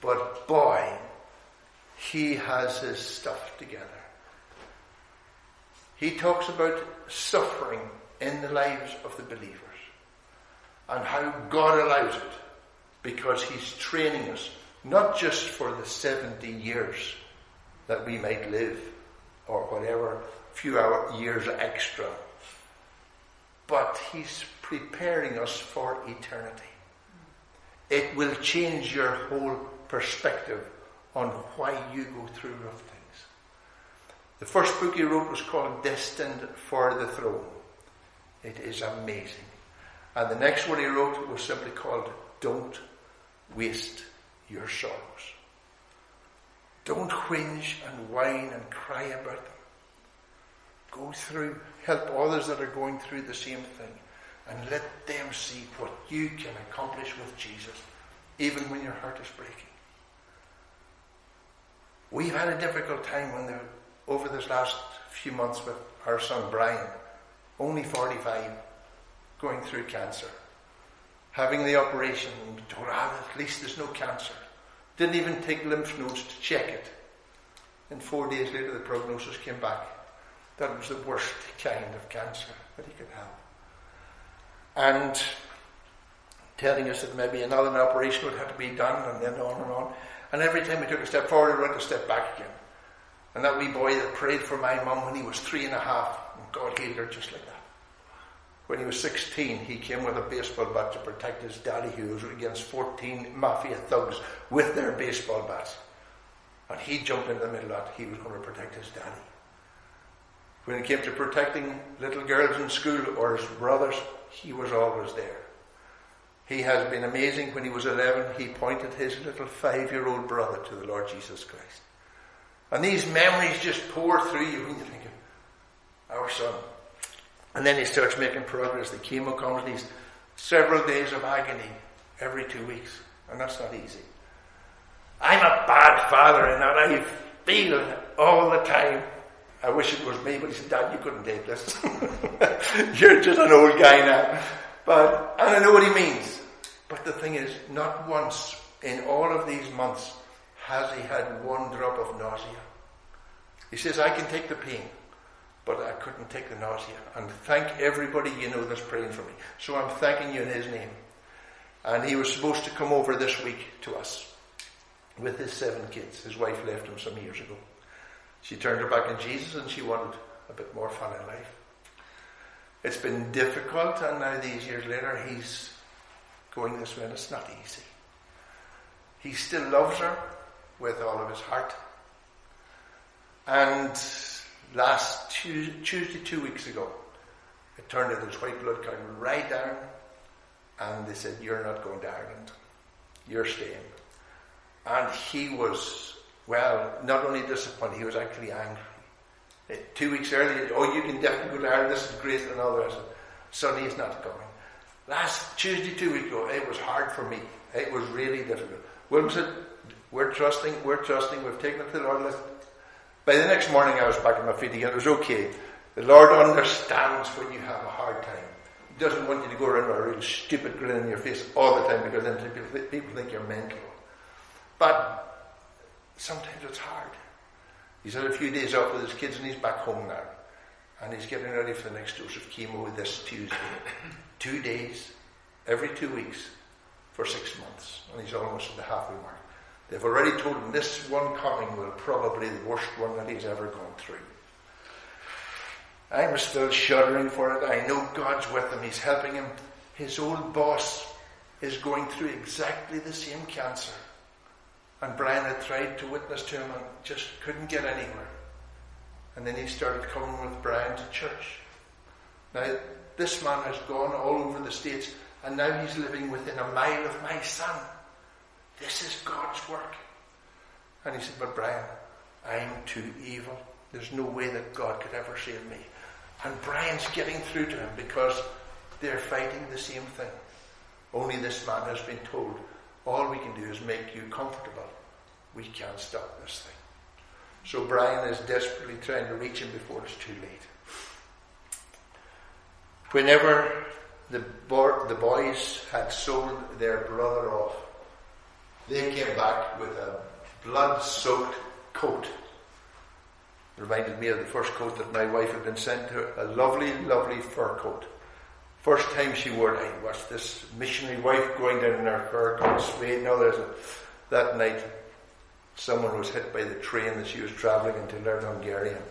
But boy, he has his stuff together. He talks about suffering in the lives of the believers and how God allows it because He's training us not just for the 70 years that we might live or whatever few hour years extra, but He's preparing us for eternity. It will change your whole perspective on why you go through rough things. The first book he wrote was called Destined for the Throne. It is amazing. And the next one he wrote was simply called Don't Waste Your Sorrows. Don't whinge and whine and cry about them. Go through, help others that are going through the same thing, and let them see what you can accomplish with Jesus, even when your heart is breaking. We've had a difficult time when the over this last few months with our son Brian, only 45, going through cancer. Having the operation at least there's no cancer. Didn't even take lymph nodes to check it. And four days later, the prognosis came back. That it was the worst kind of cancer that he could have. And telling us that maybe another operation would have to be done, and then on and on. And every time we took a step forward, we went a step back again. And that wee boy that prayed for my mum when he was three and a half, and God healed her just like that. When he was 16, he came with a baseball bat to protect his daddy, who was against 14 mafia thugs with their baseball bats. And he jumped in the middle of it. He was going to protect his daddy. When it came to protecting little girls in school or his brothers, he was always there. He has been amazing. When he was 11, he pointed his little five year old brother to the Lord Jesus Christ. And these memories just pour through you when you think our son. And then he starts making progress. The chemo comes, these several days of agony every two weeks. And that's not easy. I'm a bad father in that I feel all the time. I wish it was me, but he said, Dad, you couldn't take this. <laughs> You're just an old guy now. But, and I know what he means. But the thing is, not once in all of these months has he had one drop of nausea. He says, I can take the pain, but I couldn't take the nausea. And thank everybody you know that's praying for me. So I'm thanking you in his name. And he was supposed to come over this week to us with his seven kids. His wife left him some years ago. She turned her back on Jesus and she wanted a bit more fun in life. It's been difficult, and now these years later, he's going this way, and it's not easy. He still loves her, with all of his heart. And last Tuesday, two weeks ago, it turned out his white blood went right down, and they said, You're not going to Ireland, you're staying. And he was, well, not only disappointed, he was actually angry. Uh, two weeks earlier, oh, you can definitely go to Ireland, this is great, and all the rest. Suddenly he's not going. Last Tuesday, two weeks ago, it was hard for me. It was really difficult. Wilma said, we're trusting, we're trusting, we've taken it to the Lord. By the next morning, I was back on my feet again. It was okay. The Lord understands when you have a hard time. He doesn't want you to go around with a real stupid grin on your face all the time because then people, people think you're mental. But sometimes it's hard. He's had a few days off with his kids and he's back home now. And he's getting ready for the next dose of chemo this Tuesday. two days, every two weeks, for six months. And he's almost at the halfway mark. They've already told him this one coming will probably be the worst one that he's ever gone through. I'm still shuddering for it. I know God's with him. He's helping him. His old boss is going through exactly the same cancer. And Brian had tried to witness to him and just couldn't get anywhere. And then he started coming with Brian to church. Now, this man has gone all over the States and now he's living within a mile of my son. This is God's work. And he said, But Brian, I'm too evil. There's no way that God could ever save me. And Brian's getting through to him because they're fighting the same thing. Only this man has been told, all we can do is make you comfortable. We can't stop this thing. So Brian is desperately trying to reach him before it's too late. Whenever the, bo- the boys had sold their brother off, they came back with a blood soaked coat. Reminded me of the first coat that my wife had been sent her, a lovely, lovely fur coat. First time she wore it, I watched this missionary wife going down in her fur coat, swaying others. That night, someone was hit by the train that she was travelling into learn Hungarian.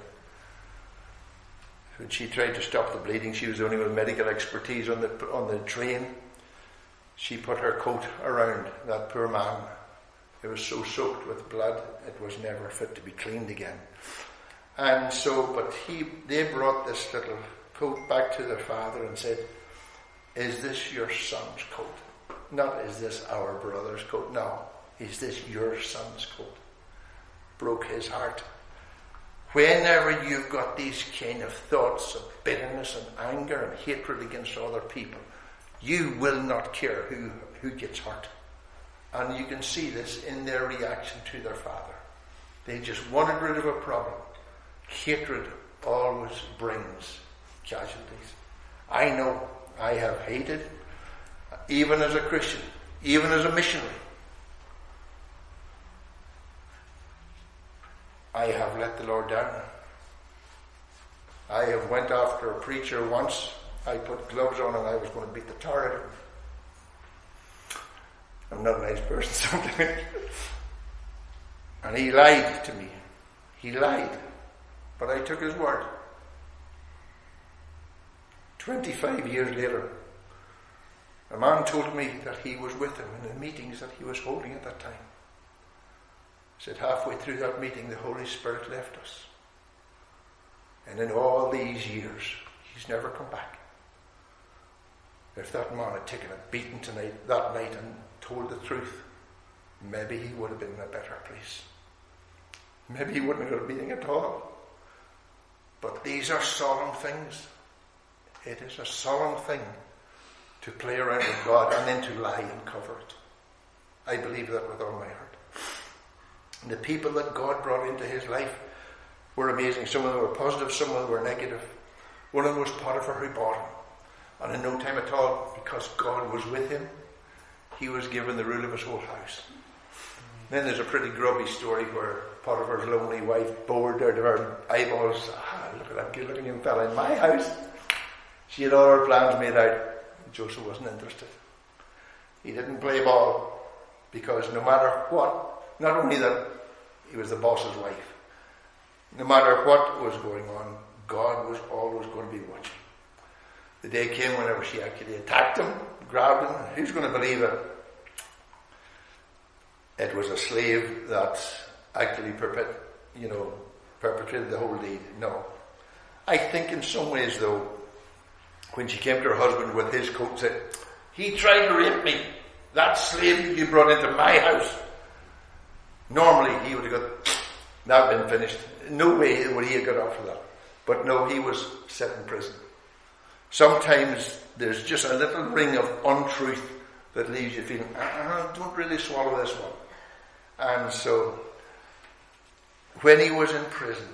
When she tried to stop the bleeding, she was the only with medical expertise on the, on the train. She put her coat around that poor man. It was so soaked with blood, it was never fit to be cleaned again. And so, but he, they brought this little coat back to their father and said, Is this your son's coat? Not, is this our brother's coat? No. Is this your son's coat? Broke his heart. Whenever you've got these kind of thoughts of bitterness and anger and hatred against other people, you will not care who, who gets hurt. And you can see this in their reaction to their father. They just wanted rid of a problem. Hatred always brings casualties. I know I have hated, even as a Christian, even as a missionary. I have let the Lord down. I have went after a preacher once. I put gloves on and I was going to beat the tar out of him. I'm not a nice person <laughs> sometimes. and he lied to me. He lied. But I took his word. 25 years later, a man told me that he was with him in the meetings that he was holding at that time. He said halfway through that meeting, the Holy Spirit left us. And in all these years, he's never come back. If that man had taken a beating tonight, that night and told the truth, maybe he would have been in a better place. Maybe he wouldn't have got a beating at all. But these are solemn things. It is a solemn thing to play around with God and then to lie and cover it. I believe that with all my heart. And the people that God brought into his life were amazing. Some of them were positive, some of them were negative. One of them was Potiphar who bought him. And in no time at all, because God was with him, he was given the rule of his whole house. Then there's a pretty grubby story where Potiphar's lonely wife, bored out of her eyeballs, ah, look at that good looking young fella in my house. She had all her plans made out. Joseph wasn't interested. He didn't play ball because no matter what, not only that he was the boss's wife, no matter what was going on, God was always going to be watching. The day came whenever she actually attacked him, grabbed him. Who's going to believe it? It was a slave that actually perpet, you know, perpetrated the whole deed. No. I think in some ways though, when she came to her husband with his coat said, he tried to rape me. That slave you brought into my house. Normally he would have got, that been finished. No way would he have got off with that. But no, he was set in prison. Sometimes there's just a little ring of untruth that leaves you feeling, uh, don't really swallow this one. And so when he was in prison,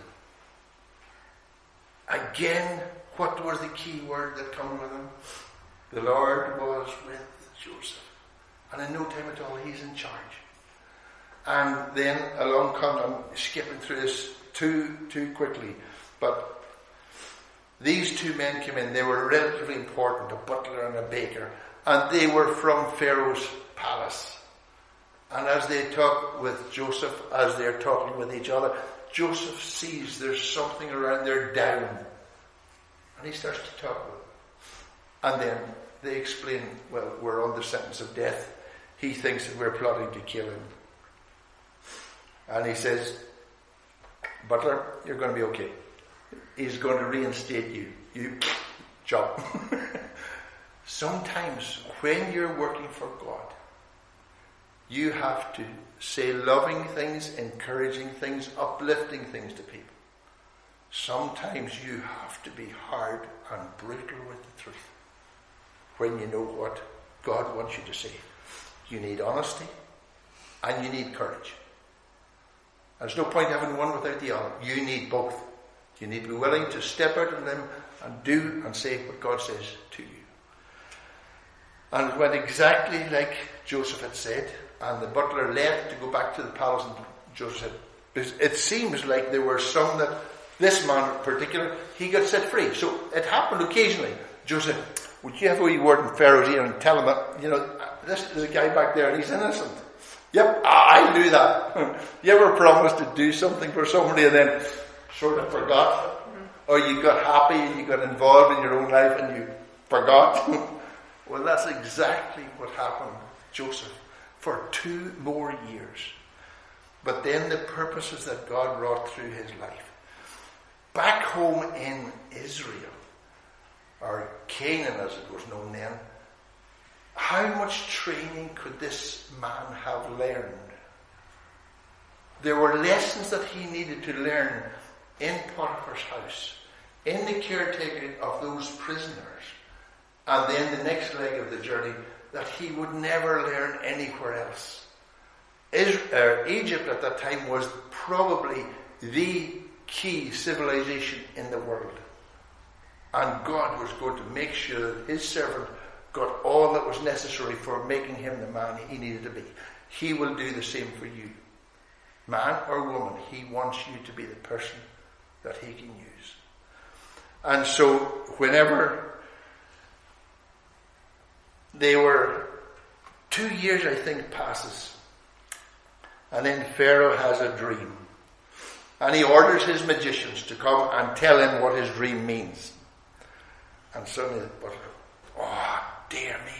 again, what was the key word that came with him? The Lord was with Joseph. And in no time at all, he's in charge. And then along comes, I'm skipping through this too, too quickly, but these two men came in. They were relatively important, a butler and a baker. And they were from Pharaoh's palace. And as they talk with Joseph, as they're talking with each other, Joseph sees there's something around their down. And he starts to talk with them. And then they explain, well, we're under sentence of death. He thinks that we're plotting to kill him. And he says, Butler, you're going to be okay. He's going to reinstate you. You <sniffs> job. <laughs> Sometimes when you're working for God, you have to say loving things, encouraging things, uplifting things to people. Sometimes you have to be hard and brutal with the truth when you know what God wants you to say. You need honesty and you need courage. There's no point having one without the other. You need both. You need to be willing to step out on them and do and say what God says to you. And it went exactly like Joseph had said, and the butler left to go back to the palace, and Joseph said, it seems like there were some that this man in particular, he got set free. So it happened occasionally. Joseph, would you have a wee word in Pharaoh's ear and tell him that, you know, this is the guy back there and he's innocent. Yep, I do that. <laughs> you ever promised to do something for somebody and then sort of forgot? Or you got happy and you got involved in your own life and you forgot? <laughs> well, that's exactly what happened, Joseph, for two more years. But then the purposes that God wrought through his life. Back home in Israel, or Canaan as it was known then, how much training could this man have learned? There were lessons that he needed to learn in Potiphar's house, in the caretaking of those prisoners, and then the next leg of the journey that he would never learn anywhere else. Israel, uh, Egypt at that time was probably the key civilization in the world. And God was going to make sure that his servant got all that was necessary for making him the man he needed to be. He will do the same for you. Man or woman, he wants you to be the person that he can use. And so, whenever they were two years, I think, passes, and then Pharaoh has a dream. And he orders his magicians to come and tell him what his dream means. And suddenly butler, oh, dear me.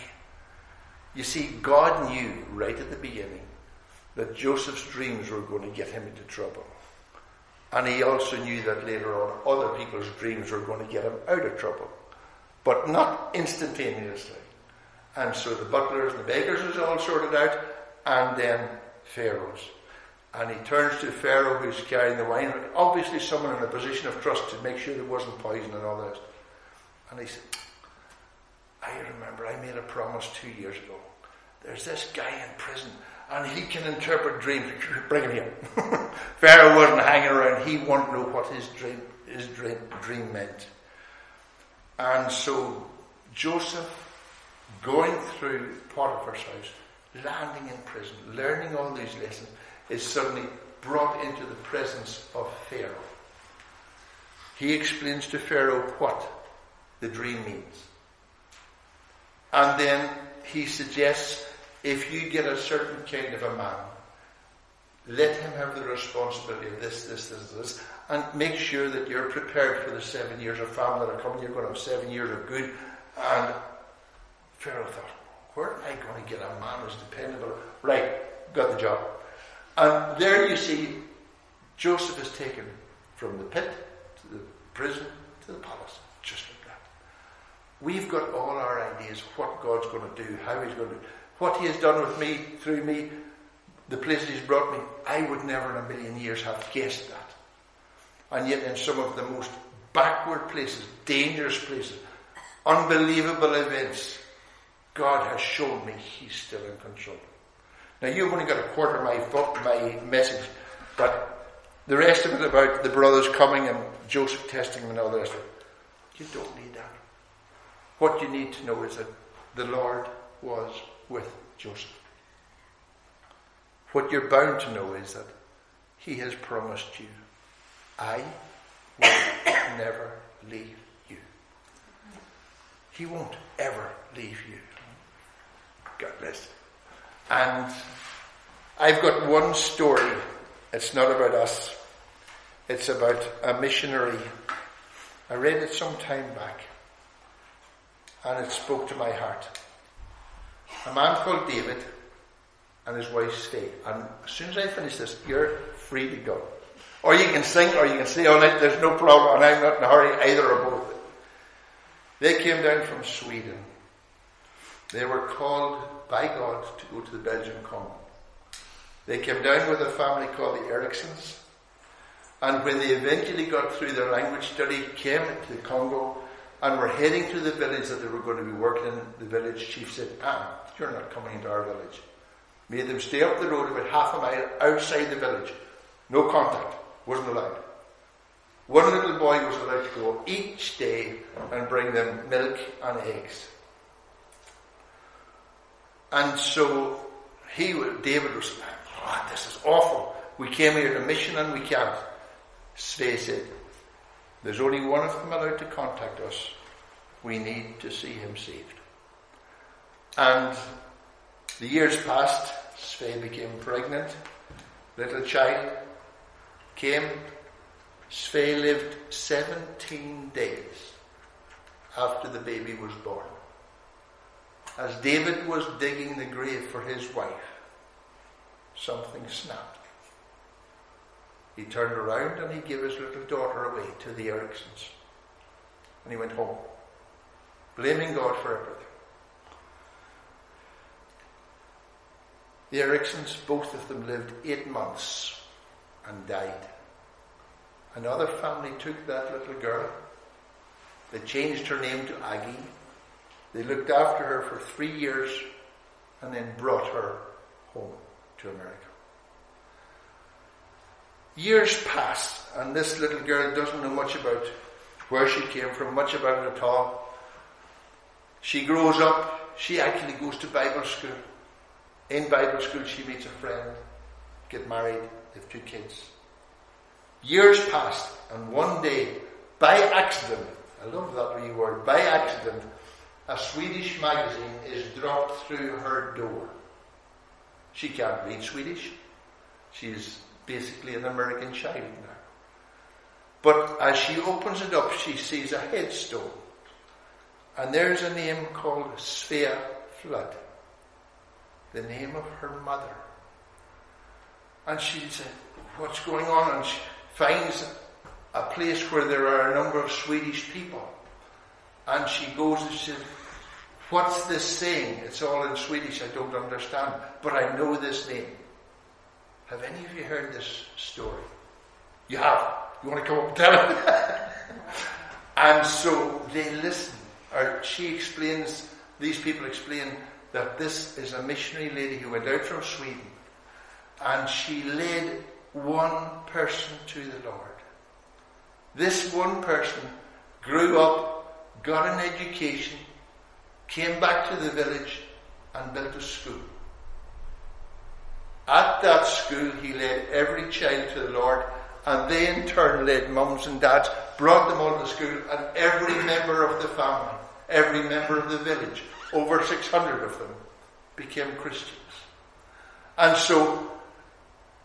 You see, God knew right at the beginning that Joseph's dreams were going to get him into trouble. And he also knew that later on other people's dreams were going to get him out of trouble. But not instantaneously. And so the butlers and the bakers was all sorted out, and then Pharaoh's. And he turns to Pharaoh who's carrying the wine, obviously someone in a position of trust to make sure there wasn't poison and all this. And he said, I remember I made a promise two years ago. There's this guy in prison and he can interpret dreams. Bring him here. <laughs> Pharaoh wasn't hanging around. He wanted to know what his dream, his dream, dream meant. And so Joseph, going through Potiphar's house, landing in prison, learning all these lessons, is suddenly brought into the presence of Pharaoh. He explains to Pharaoh what the dream means. And then he suggests if you get a certain kind of a man, let him have the responsibility of this, this, this, this, and make sure that you're prepared for the seven years of famine that are coming. You're going to have seven years of good. And Pharaoh thought, where am I going to get a man who's dependable? Right, got the job. And there you see Joseph is taken from the pit to the prison to the palace. Just like that. We've got all our ideas what God's going to do, how He's going to do. What He has done with me, through me, the places He's brought me, I would never in a million years have guessed that. And yet, in some of the most backward places, dangerous places, unbelievable events, God has shown me He's still in control. Now, you've only got a quarter of my, my message, but The rest of it about the brothers coming and Joseph testing them and all the rest of it. You don't need that. What you need to know is that the Lord was with Joseph. What you're bound to know is that He has promised you, I will <coughs> never leave you. He won't ever leave you. God bless. And I've got one story. It's not about us. It's about a missionary. I read it some time back. And it spoke to my heart. A man called David and his wife stayed. And as soon as I finish this, you're free to go. Or you can sing or you can stay all night. There's no problem. And I'm not in a hurry either or both. They came down from Sweden. They were called by God to go to the Belgian Congo. They came down with a family called the Ericsons. And when they eventually got through their language study, came to the Congo and were heading to the village that they were going to be working in, the village chief said, Ah, you're not coming into our village. Made them stay up the road about half a mile outside the village. No contact. Wasn't allowed. One little boy was allowed to go each day and bring them milk and eggs. And so he, David was, oh, this is awful. We came here to mission and we can't. Svea said, there's only one of them allowed to contact us. We need to see him saved. And the years passed. Svea became pregnant. Little child came. Svea lived 17 days after the baby was born. As David was digging the grave for his wife, something snapped. He turned around and he gave his little daughter away to the Ericsons. And he went home, blaming God for everything. The Ericsons, both of them lived eight months and died. Another family took that little girl. They changed her name to Aggie. They looked after her for three years and then brought her home to America. Years passed, and this little girl doesn't know much about where she came from, much about it at all. She grows up, she actually goes to Bible school. In Bible school, she meets a friend, get married, they have two kids. Years passed, and one day, by accident, I love that wee word, by accident, a Swedish magazine is dropped through her door. She can't read Swedish. She's basically an American child now. But as she opens it up, she sees a headstone. And there's a name called Svea Flood, the name of her mother. And she said, What's going on? And she finds a place where there are a number of Swedish people. And she goes and says, What's this saying? It's all in Swedish, I don't understand, but I know this name. Have any of you heard this story? You have. You want to come up and tell it? <laughs> and so they listen. Or she explains, these people explain that this is a missionary lady who went out from Sweden and she led one person to the Lord. This one person grew up, got an education, came back to the village and built a school. At that school, he led every child to the Lord, and they in turn led mums and dads, brought them all to school, and every member of the family, every member of the village, over 600 of them, became Christians. And so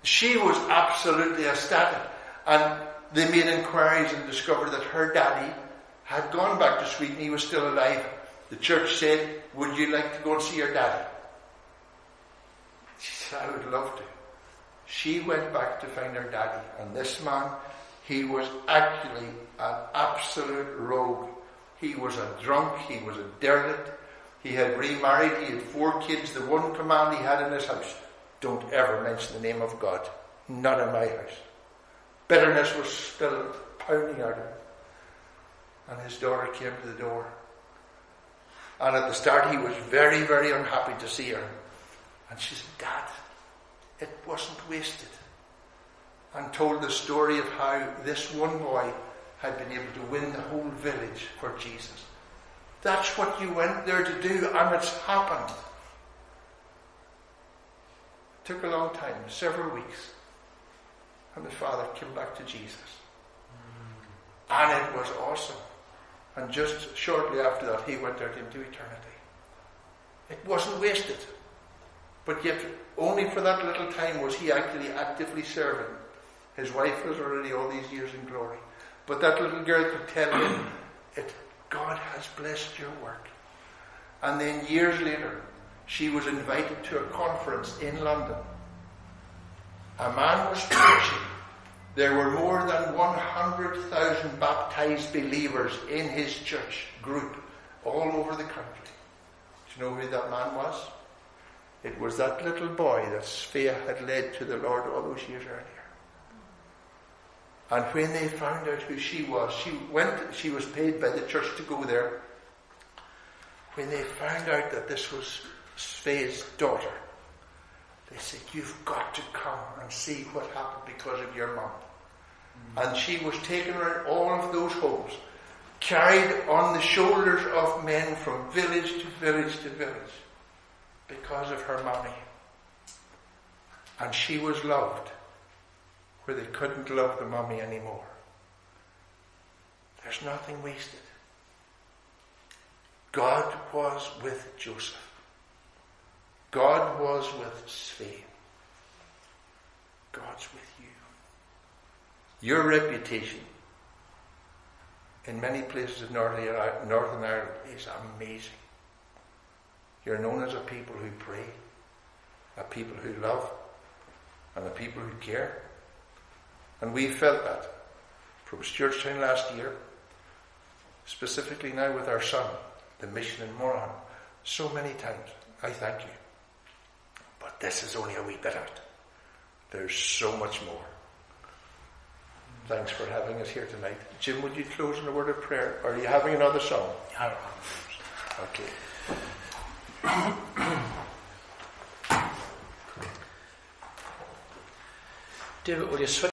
she was absolutely ecstatic. And they made inquiries and discovered that her daddy had gone back to Sweden. He was still alive. The church said, Would you like to go and see your daddy? She said, I would love to. She went back to find her daddy. And this man, he was actually an absolute rogue. He was a drunk. He was a derelict. He had remarried. He had four kids. The one command he had in his house don't ever mention the name of God. Not in my house. Bitterness was still pounding of him. And his daughter came to the door. And at the start, he was very, very unhappy to see her. And she said, Dad, it wasn't wasted. and told the story of how this one boy had been able to win the whole village for Jesus. That's what you went there to do, and it's happened. It took a long time, several weeks, and the father came back to Jesus. Mm. And it was awesome. And just shortly after that, he went out into eternity. It wasn't wasted. But yet, only for that little time was he actually actively serving. His wife was already all these years in glory. But that little girl could tell him, it, God has blessed your work. And then years later, she was invited to a conference in London. A man was preaching. There were more than 100,000 baptized believers in his church group all over the country. Do you know who that man was? It was that little boy that Svea had led to the Lord all those years earlier. And when they found out who she was, she went, she was paid by the church to go there. When they found out that this was Svea's daughter, they said, You've got to come and see what happened because of your mum. Mm. And she was taken around all of those homes, carried on the shoulders of men from village to village to village because of her mommy. And she was loved where they couldn't love the mummy anymore. There's nothing wasted. God was with Joseph. God was with Svein. God's with you. Your reputation in many places of Northern Ireland is amazing. You're known as a people who pray, a people who love, and a people who care. And we felt that from Stewartstown last year, specifically now with our son, the mission in Moran, so many times. I thank you. But this is only a wee bit of it. There's so much more. Thanks for having us here tonight. Jim, would you close in a word of prayer? Or are you having another song? Okay. <coughs> David, will you switch?